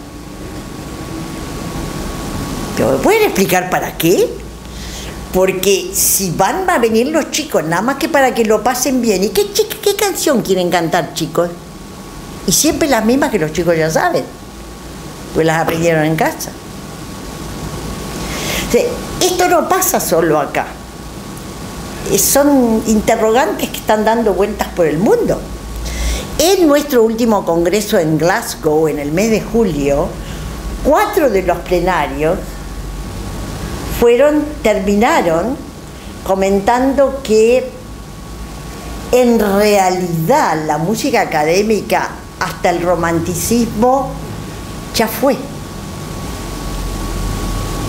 Speaker 4: ¿Pero me pueden explicar para qué? Porque si van a venir los chicos, nada más que para que lo pasen bien. ¿Y qué, qué canción quieren cantar, chicos? Y siempre las mismas que los chicos ya saben pues las aprendieron en casa. esto no pasa solo acá. Eh, son interrogantes que están dando vueltas por el mundo. En nuestro último congreso en Glasgow, en el mes de julio, cuatro de los plenarios fueron, terminaron comentando que en realidad la música académica hasta el romanticismo ya fue.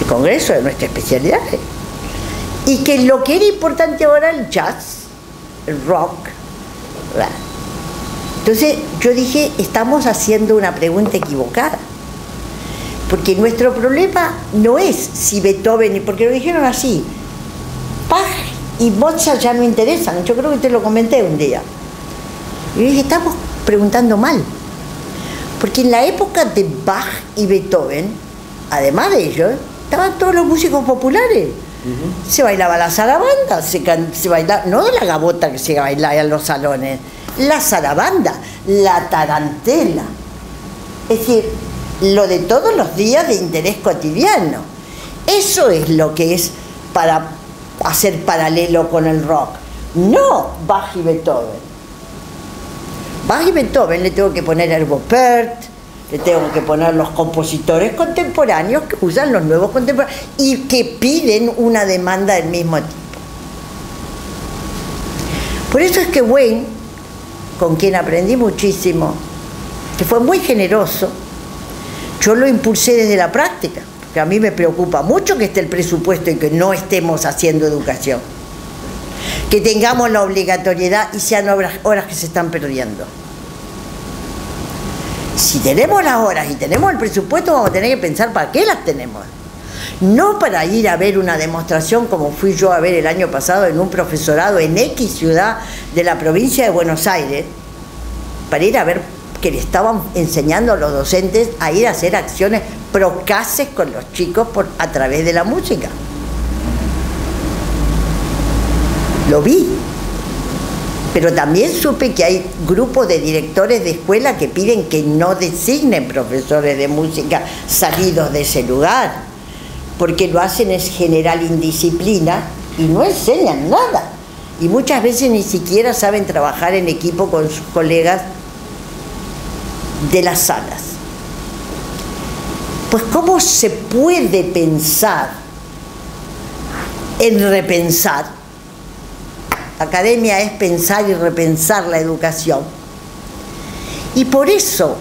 Speaker 4: El Congreso de nuestra especialidad. Y que lo que era importante ahora el jazz, el rock. Entonces yo dije, estamos haciendo una pregunta equivocada. Porque nuestro problema no es si Beethoven, porque lo dijeron así, Bach y Mozart ya no interesan. Yo creo que te lo comenté un día. Y dije, estamos preguntando mal. Porque en la época de Bach y Beethoven, además de ellos, estaban todos los músicos populares. Se bailaba la zarabanda, se, se bailaba, no la gabota que se bailaba en los salones, la zarabanda, la tarantela. Es decir, lo de todos los días de interés cotidiano. Eso es lo que es para hacer paralelo con el rock. No Bach y Beethoven. Bach y Beethoven le tengo que poner Herbert Pert, le tengo que poner los compositores contemporáneos que usan los nuevos contemporáneos y que piden una demanda del mismo tipo. Por eso es que Wayne, con quien aprendí muchísimo, que fue muy generoso, yo lo impulsé desde la práctica. que a mí me preocupa mucho que esté el presupuesto y que no estemos haciendo educación. Que tengamos la obligatoriedad y sean horas, que se están perdiendo. Si tenemos las horas y tenemos el presupuesto, vamos a tener que pensar para qué las tenemos. No para ir a ver una demostración como fui yo a ver el año pasado en un profesorado en X ciudad de la provincia de Buenos Aires, para ir a ver que le estaban enseñando a los docentes a ir a hacer acciones procaces con los chicos por, a través de la música. Lo vi. Pero también supe que hay grupos de directores de escuela que piden que no designen profesores de música salidos de ese lugar, porque lo hacen es general indisciplina y no enseñan nada. Y muchas veces ni siquiera saben trabajar en equipo con sus colegas de las salas. Pues ¿cómo se puede pensar en repensar? Academia es pensar y repensar la educación. Y por eso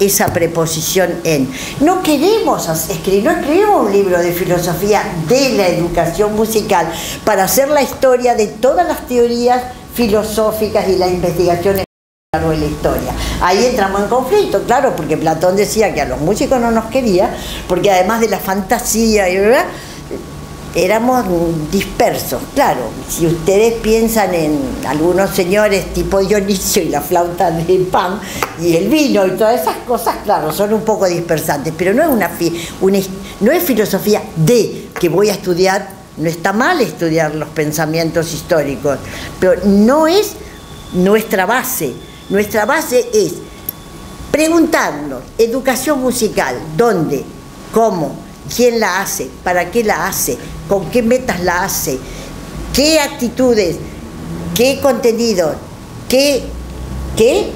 Speaker 4: esa preposición en. No queremos escribir, no escribimos un libro de filosofía de la educación musical para hacer la historia de todas las teorías filosóficas y las investigaciones a lo largo de la historia. Ahí entramos en conflicto, claro, porque Platón decía que a los músicos no nos quería, porque además de la fantasía y verdad, éramos dispersos. Claro, si ustedes piensan en algunos señores tipo Dionisio y la flauta de pan y el vino y todas esas cosas, claro, son un poco dispersantes, pero no es una, una no es filosofía de que voy a estudiar, no está mal estudiar los pensamientos históricos, pero no es nuestra base. Nuestra base es preguntarnos, educación musical, ¿dónde? ¿Cómo? ¿Quién la hace? ¿Para qué la hace? ¿Con qué metas la hace? ¿Qué actitudes? ¿Qué contenido? ¿Qué? ¿Qué?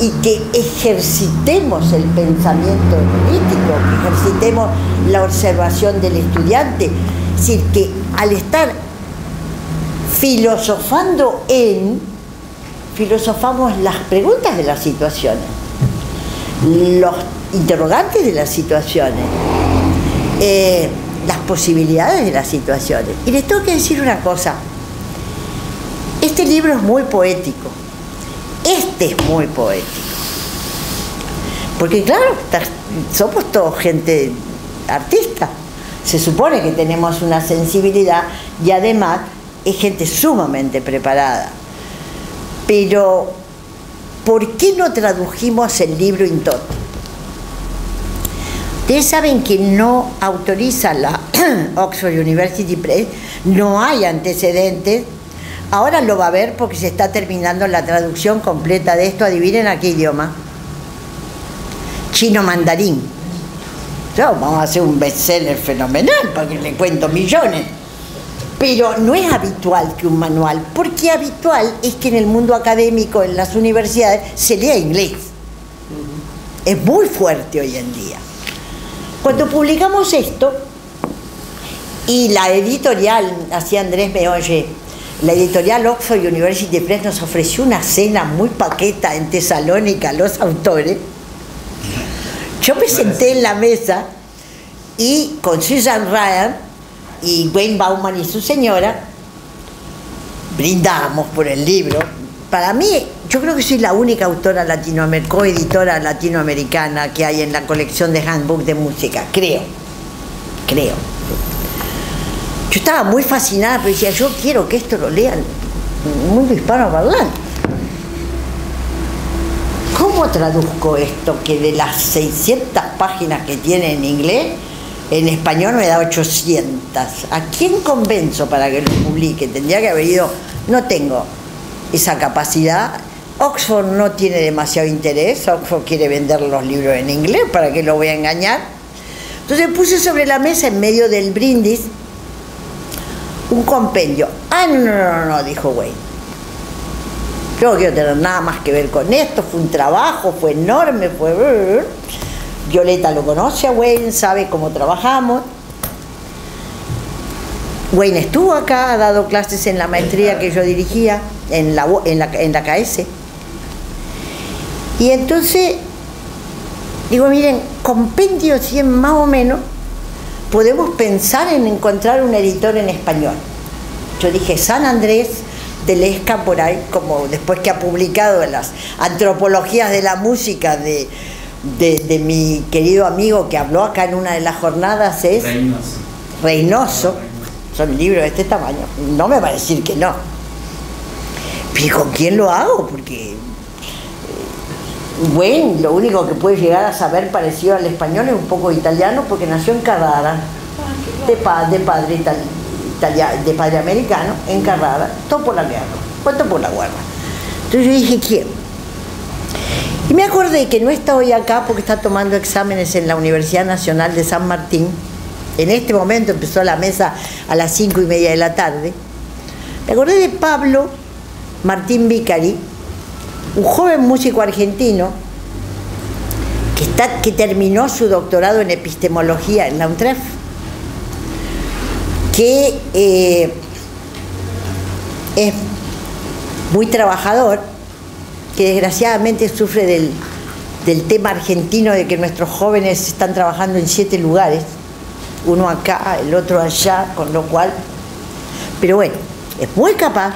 Speaker 4: Y que ejercitemos el pensamiento crítico, que ejercitemos la observación del estudiante. Es decir, que al estar filosofando en, filosofamos las preguntas de las situaciones, los interrogantes de las situaciones, eh, las posibilidades de las situaciones. Y les tengo que decir una cosa, este libro es muy poético, este es muy poético, porque claro, somos todos gente artista, se supone que tenemos una sensibilidad y además es gente sumamente preparada. Pero, ¿por qué no tradujimos el libro Intot? Ustedes saben que no autoriza la Oxford University Press, no hay antecedentes. Ahora lo va a ver porque se está terminando la traducción completa de esto. Adivinen a qué idioma. Chino mandarín. vamos a hacer un bestseller fenomenal para que le cuento millones. Pero no es habitual que un manual, porque habitual es que en el mundo académico, en las universidades, se lea inglés. Es muy fuerte hoy en día. Cuando publicamos esto, y la editorial, así Andrés me oye, la editorial Oxford University Press nos ofreció una cena muy paqueta en Tesalónica los autores. Yo me senté en la mesa y con Susan Ryan y Wayne Bauman y su señora brindamos por el libro. Para mí, yo creo que soy la única autora latinoamericana, coeditora latinoamericana que hay en la colección de Handbook de música, creo, creo. Yo estaba muy fascinada, pero decía, yo quiero que esto lo lean mundo hispano hablante. ¿Cómo traduzco esto que de las 600 páginas que tiene en inglés, en español me da 800? ¿A quién convenzo para que lo publique? Tendría que haber ido, no tengo esa capacidad. Oxford no tiene demasiado interés, Oxford quiere vender los libros en inglés, ¿para qué lo voy a engañar? Entonces puse sobre la mesa en medio del brindis un compendio. Ah, no, no, no, no, dijo Wayne. Yo no quiero tener nada más que ver con esto, fue un trabajo, fue enorme, fue... Violeta lo conoce a Wayne, sabe cómo trabajamos. Wayne estuvo acá, ha dado clases en la maestría que yo dirigía, en la, en la, en la KS. Y entonces, digo, miren, compendio 100 más o menos, podemos pensar en encontrar un editor en español. Yo dije, San Andrés de Lesca por ahí, como después que ha publicado las antropologías de la música de, de, mi querido amigo que habló acá en una de las jornadas, es
Speaker 5: Reynoso.
Speaker 4: Reynoso. Son libros de este tamaño. No me va a decir que no. Pero ¿con quién lo hago? Porque bueno, lo único que puede llegar a saber parecido al español es un poco italiano porque nació en Carrara, de, de padre de padre americano, en Carrara, todo por la guerra, todo por la guerra. Entonces yo dije, ¿quién? Y me acordé que no está hoy acá porque está tomando exámenes en la Universidad Nacional de San Martín. En este momento empezó la mesa a las cinco y media de la tarde. Me acordé de Pablo Martín Vicari, un joven músico argentino que, está, que terminó su doctorado en epistemología en la UNTREF, que eh, es muy trabajador, que desgraciadamente sufre del, del tema argentino de que nuestros jóvenes están trabajando en siete lugares, uno acá, el otro allá, con lo cual, pero bueno, es muy capaz.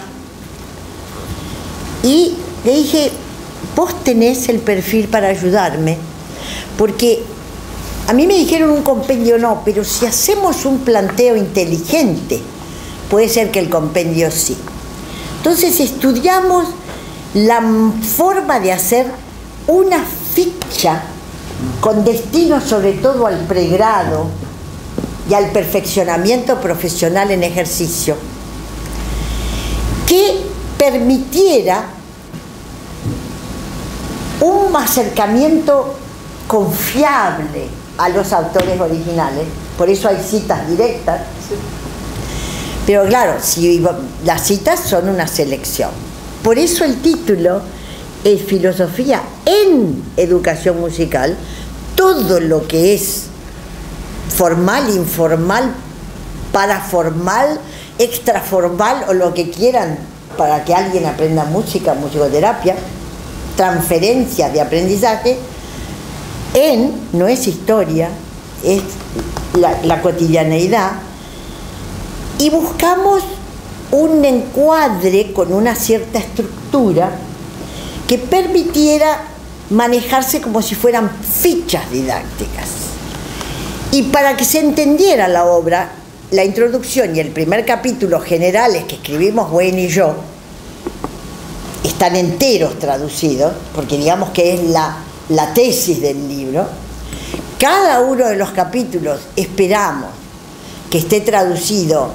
Speaker 4: Y le dije, vos tenés el perfil para ayudarme, porque a mí me dijeron un compendio no, pero si hacemos un planteo inteligente, puede ser que el compendio sí. Entonces estudiamos la forma de hacer una ficha con destino sobre todo al pregrado y al perfeccionamiento profesional en ejercicio, que permitiera un acercamiento confiable a los autores originales, por eso hay citas directas. Pero claro, si las citas son una selección. Por eso el título es Filosofía en Educación Musical, todo lo que es formal, informal, paraformal, extraformal o lo que quieran para que alguien aprenda música, musicoterapia, transferencia de aprendizaje en, no es historia, es la, cotidianeidad, y buscamos un encuadre con una cierta estructura que permitiera manejarse como si fueran fichas didácticas. Y para que se entendiera la obra, la introducción y el primer capítulo generales que escribimos Wayne y yo, están enteros traducidos, porque digamos que es la, la tesis del libro. Cada uno de los capítulos esperamos que esté traducido,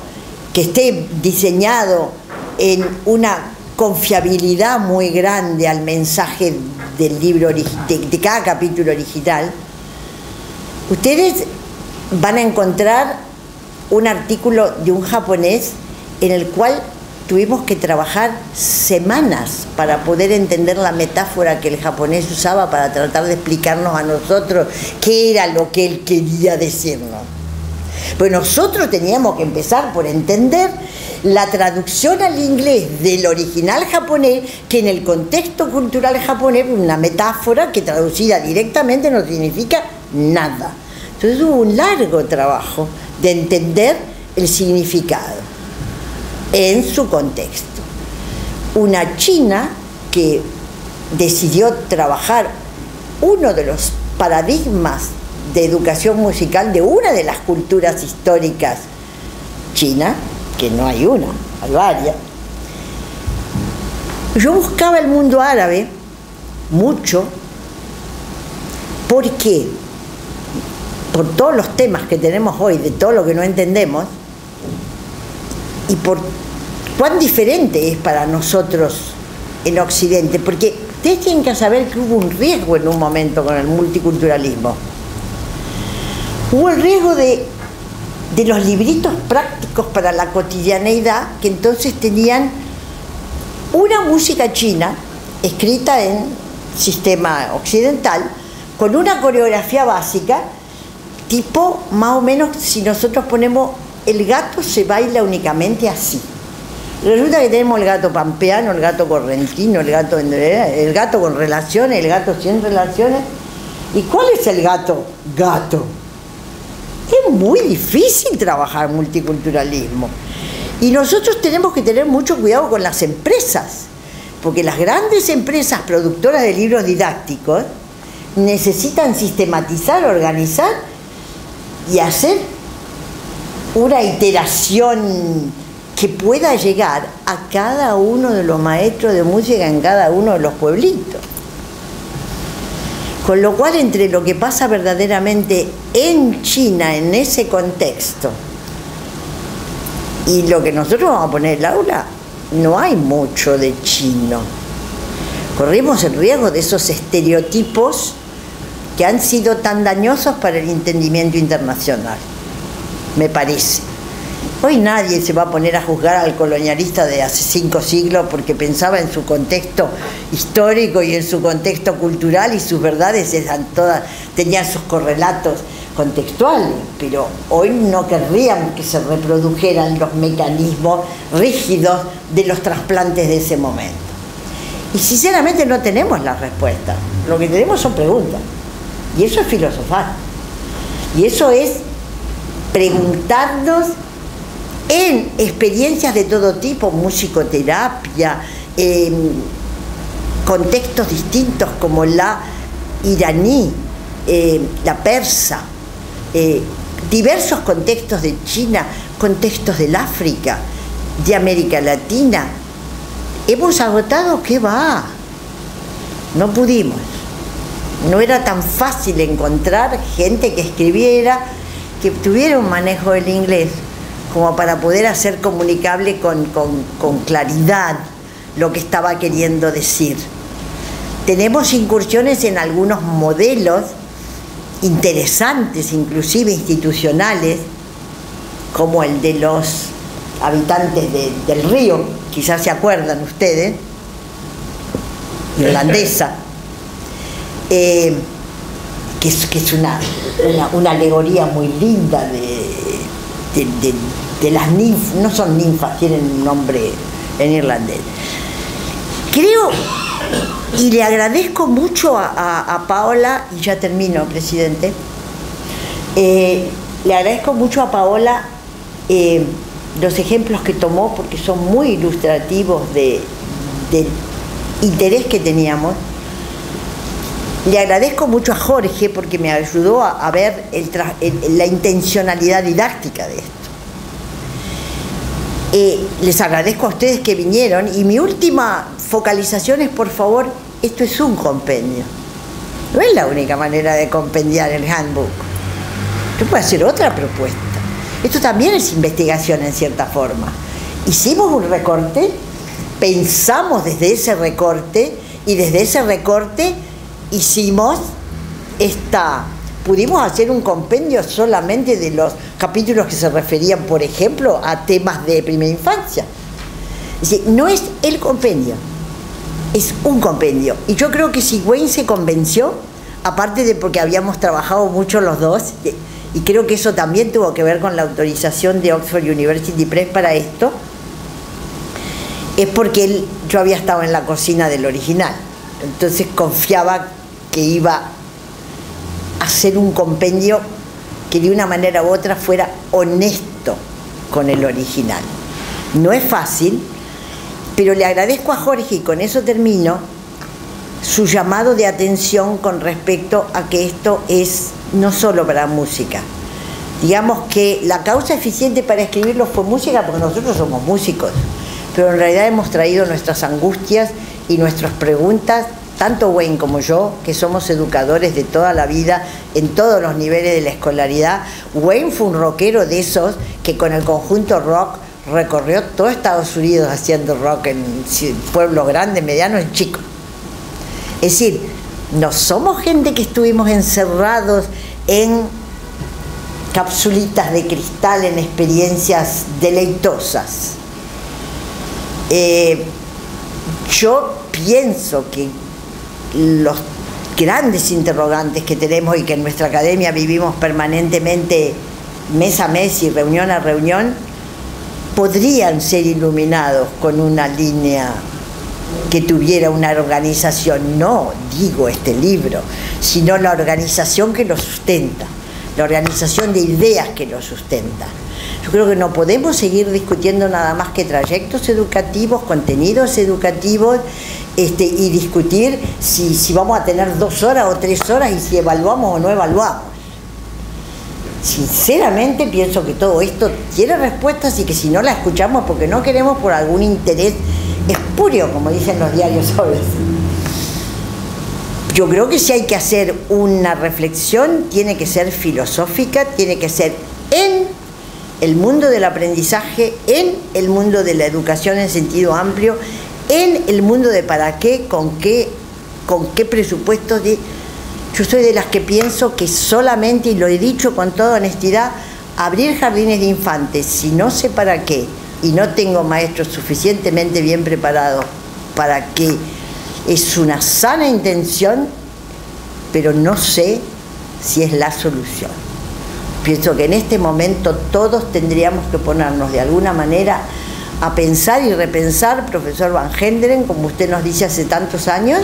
Speaker 4: que esté diseñado en una confiabilidad muy grande al mensaje del libro de, de cada capítulo original. Ustedes van a encontrar un artículo de un japonés en el cual tuvimos que trabajar semanas para poder entender la metáfora que el japonés usaba para tratar de explicarnos a nosotros qué era lo que él quería decirnos. Pues nosotros teníamos que empezar por entender la traducción al inglés del original japonés, que en el contexto cultural japonés una metáfora que traducida directamente no significa nada. Entonces hubo un largo trabajo de entender el significado en su contexto. Una China que decidió trabajar uno de los paradigmas de educación musical de una de las culturas históricas china, que no hay una, hay varias. Yo buscaba el mundo árabe mucho, porque por todos los temas que tenemos hoy, de todo lo que no entendemos, y por cuán diferente es para nosotros en Occidente, porque ustedes tienen que saber que hubo un riesgo en un momento con el multiculturalismo. Hubo el riesgo de, de los libritos prácticos para la cotidianeidad, que entonces tenían una música china escrita en sistema occidental, con una coreografía básica, tipo más o menos si nosotros ponemos el gato se baila únicamente así. Resulta que tenemos el gato pampeano, el gato correntino, el gato, el gato con relaciones, el gato sin relaciones. ¿Y cuál es el gato gato? Es muy difícil trabajar multiculturalismo. Y nosotros tenemos que tener mucho cuidado con las empresas, porque las grandes empresas productoras de libros didácticos necesitan sistematizar, organizar y hacer una iteración que pueda llegar a cada uno de los maestros de música en cada uno de los pueblitos. Con lo cual, entre lo que pasa verdaderamente en China, en ese contexto, y lo que nosotros vamos a poner en el aula, no hay mucho de chino. Corrimos el riesgo de esos estereotipos que han sido tan dañosos para el entendimiento internacional, me parece. Hoy nadie se va a poner a juzgar al colonialista de hace cinco siglos porque pensaba en su contexto histórico y en su contexto cultural y sus verdades eran todas, tenían sus correlatos contextuales, pero hoy no querrían que se reprodujeran los mecanismos rígidos de los trasplantes de ese momento. Y sinceramente no tenemos la respuesta, lo que tenemos son preguntas. Y eso es filosofar. Y eso es preguntarnos en experiencias de todo tipo, musicoterapia, em, contextos distintos como la iraní, em, la persa, eh, diversos contextos de China, contextos del África, de América Latina. Hemos agotado, ¿qué va? No pudimos. No era tan fácil encontrar gente que escribiera, que tuviera un manejo del inglés como para poder hacer comunicable con, claridad lo que estaba queriendo decir. Tenemos incursiones en algunos modelos interesantes, inclusive institucionales, como el de los habitantes del río, quizás se acuerdan ustedes, irlandesa, eh, que es, es una, una, alegoría muy linda de, de, las ninfas, no son ninfas, tienen un nombre en irlandés. Creo, y le agradezco mucho a, Paola, y ya termino, presidente, eh, le agradezco mucho a Paola eh, los ejemplos que tomó porque son muy ilustrativos de, del interés que teníamos. Le agradezco mucho a Jorge porque me ayudó a, ver la intencionalidad didáctica de esto. Eh, les agradezco a ustedes que vinieron y mi última focalización es, por favor, esto es un compendio. No es la única manera de compendiar el handbook. Yo puedo hacer otra propuesta. Esto también es investigación en cierta forma. Hicimos un recorte, pensamos desde ese recorte y desde ese recorte hicimos esta, pudimos hacer un compendio solamente de los capítulos que se referían, por ejemplo, a temas de primera infancia. no es el compendio, es un compendio. Y yo creo que si Wayne se convenció, aparte de porque habíamos trabajado mucho los dos, y creo que eso también tuvo que ver con la autorización de Oxford University Press para esto, es porque él, yo había estado en la cocina del original. Entonces confiaba que iba a hacer un compendio que de una manera u otra fuera honesto con el original. No es fácil, pero le agradezco a Jorge, y con eso termino, su llamado de atención con respecto a que esto es no solo para música. Digamos que la causa eficiente para escribirlo fue música, porque nosotros somos músicos, pero en realidad hemos traído nuestras angustias y nuestras preguntas tanto Wayne como yo, que somos educadores de toda la vida, en todos los niveles de la escolaridad, Wayne fue un rockero de esos que con el conjunto rock recorrió todo Estados Unidos haciendo rock en pueblos grandes, medianos y chicos. Es decir, no somos gente que estuvimos encerrados en capsulitas de cristal, en experiencias deleitosas. Eh, yo pienso que los grandes interrogantes que tenemos y que en nuestra academia vivimos permanentemente mes a mes y reunión a reunión, podrían ser iluminados con una línea que tuviera una organización, no digo este libro, sino la organización que lo sustenta, la organización de ideas que lo sustenta. Yo creo que no podemos seguir discutiendo nada más que trayectos educativos, contenidos educativos, este, y discutir si, si vamos a tener dos horas o tres horas y si evaluamos o no evaluamos. Sinceramente pienso que todo esto tiene respuestas y que si no la escuchamos porque no queremos por algún interés espurio, como dicen los diarios hoy. Yo creo que si hay que hacer una reflexión, tiene que ser filosófica, tiene que ser en el mundo del aprendizaje, en el mundo de la educación en sentido amplio, en el mundo de para qué, con qué, con qué presupuestos. De... Yo soy de las que pienso que solamente, y lo he dicho con toda honestidad, abrir jardines de infantes, si no sé para qué, y no tengo maestros suficientemente bien preparados para que es una sana intención, pero no sé si es la solución. Pienso que en este momento todos tendríamos que ponernos de alguna manera a pensar y repensar, profesor Van Genderen, como usted nos dice hace tantos años,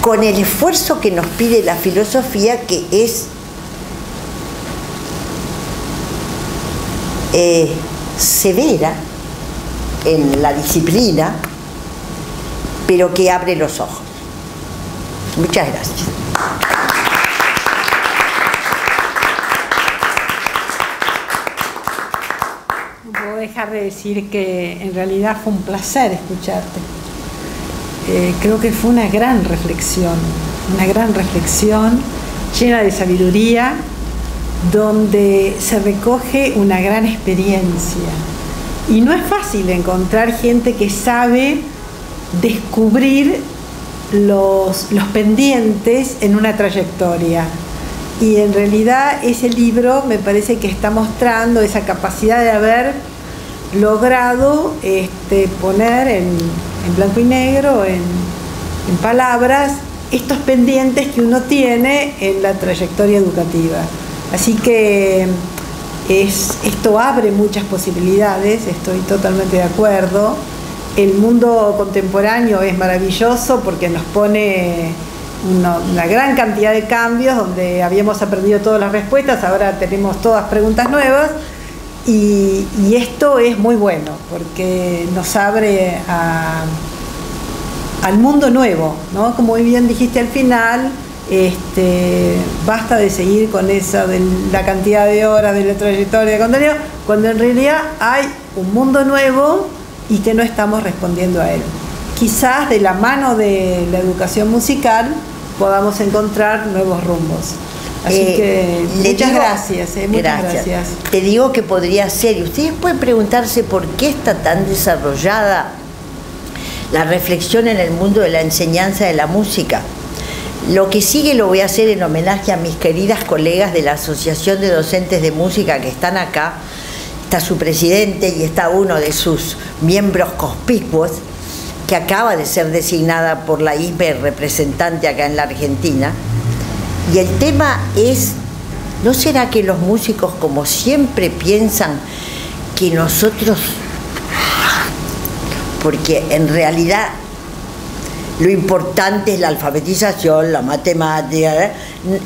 Speaker 4: con el esfuerzo que nos pide la filosofía, que es eh, severa en la disciplina, pero que abre los ojos. Muchas gracias.
Speaker 1: puedo dejar de decir que en realidad fue un placer escucharte. Eh, creo que fue una gran reflexión, una gran reflexión llena de sabiduría, donde se recoge una gran experiencia. Y no es fácil encontrar gente que sabe descubrir los, los pendientes en una trayectoria. Y en realidad ese libro me parece que está mostrando esa capacidad de haber logrado este, poner en, en, blanco y negro, en, palabras, estos pendientes que uno tiene en la trayectoria educativa. Así que es, esto abre muchas posibilidades, estoy totalmente de acuerdo. El mundo contemporáneo es maravilloso porque nos pone una, gran cantidad de cambios donde habíamos aprendido todas las respuestas, ahora tenemos todas preguntas nuevas y, esto es muy bueno porque nos abre al mundo nuevo, ¿no? Como muy bien dijiste al final, este, basta de seguir con eso de la cantidad de horas de la trayectoria de contenido, cuando en realidad hay un mundo nuevo y que no estamos respondiendo a él. Quizás de la mano de la educación musical podamos encontrar nuevos rumbos. Así
Speaker 4: Eh,
Speaker 1: que
Speaker 4: le
Speaker 1: muchas
Speaker 4: digo-
Speaker 1: gracias, eh, muchas gracias.
Speaker 4: Te digo que podría ser, y ustedes pueden preguntarse por qué está tan desarrollada la reflexión en el mundo de la enseñanza de la música. Lo que sigue lo voy a hacer en homenaje a mis queridas colegas de la Asociación de Docentes de Música que están acá. Está su presidente y está uno de sus miembros conspicuos, que acaba de ser designada por la ISBE representante acá en la Argentina. Y el tema es, ¿no será que los músicos como siempre piensan que nosotros, porque en realidad lo importante es la alfabetización, la matemática, ¿eh?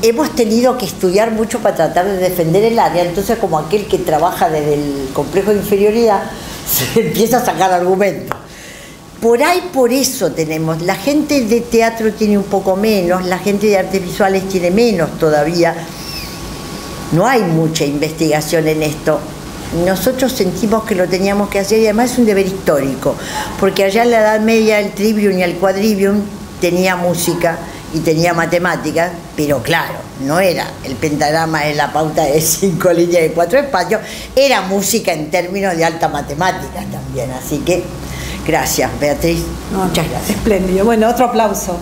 Speaker 4: hemos tenido que estudiar mucho para tratar de defender el área, entonces como aquel que trabaja desde el complejo de inferioridad, se empieza a sacar argumentos. Por ahí, por eso tenemos, la gente de teatro tiene un poco menos, la gente de artes visuales tiene menos todavía. No hay mucha investigación en esto. Nosotros sentimos que lo teníamos que hacer y además es un deber histórico, porque allá en la Edad Media el trivium y el quadrivium tenía música y tenía matemáticas, pero claro, no era el pentagrama en la pauta de cinco líneas y cuatro espacios, era música en términos de alta matemática también. Así que gracias, Beatriz.
Speaker 1: No,
Speaker 4: Muchas gracias.
Speaker 1: Espléndido. Bueno, otro aplauso.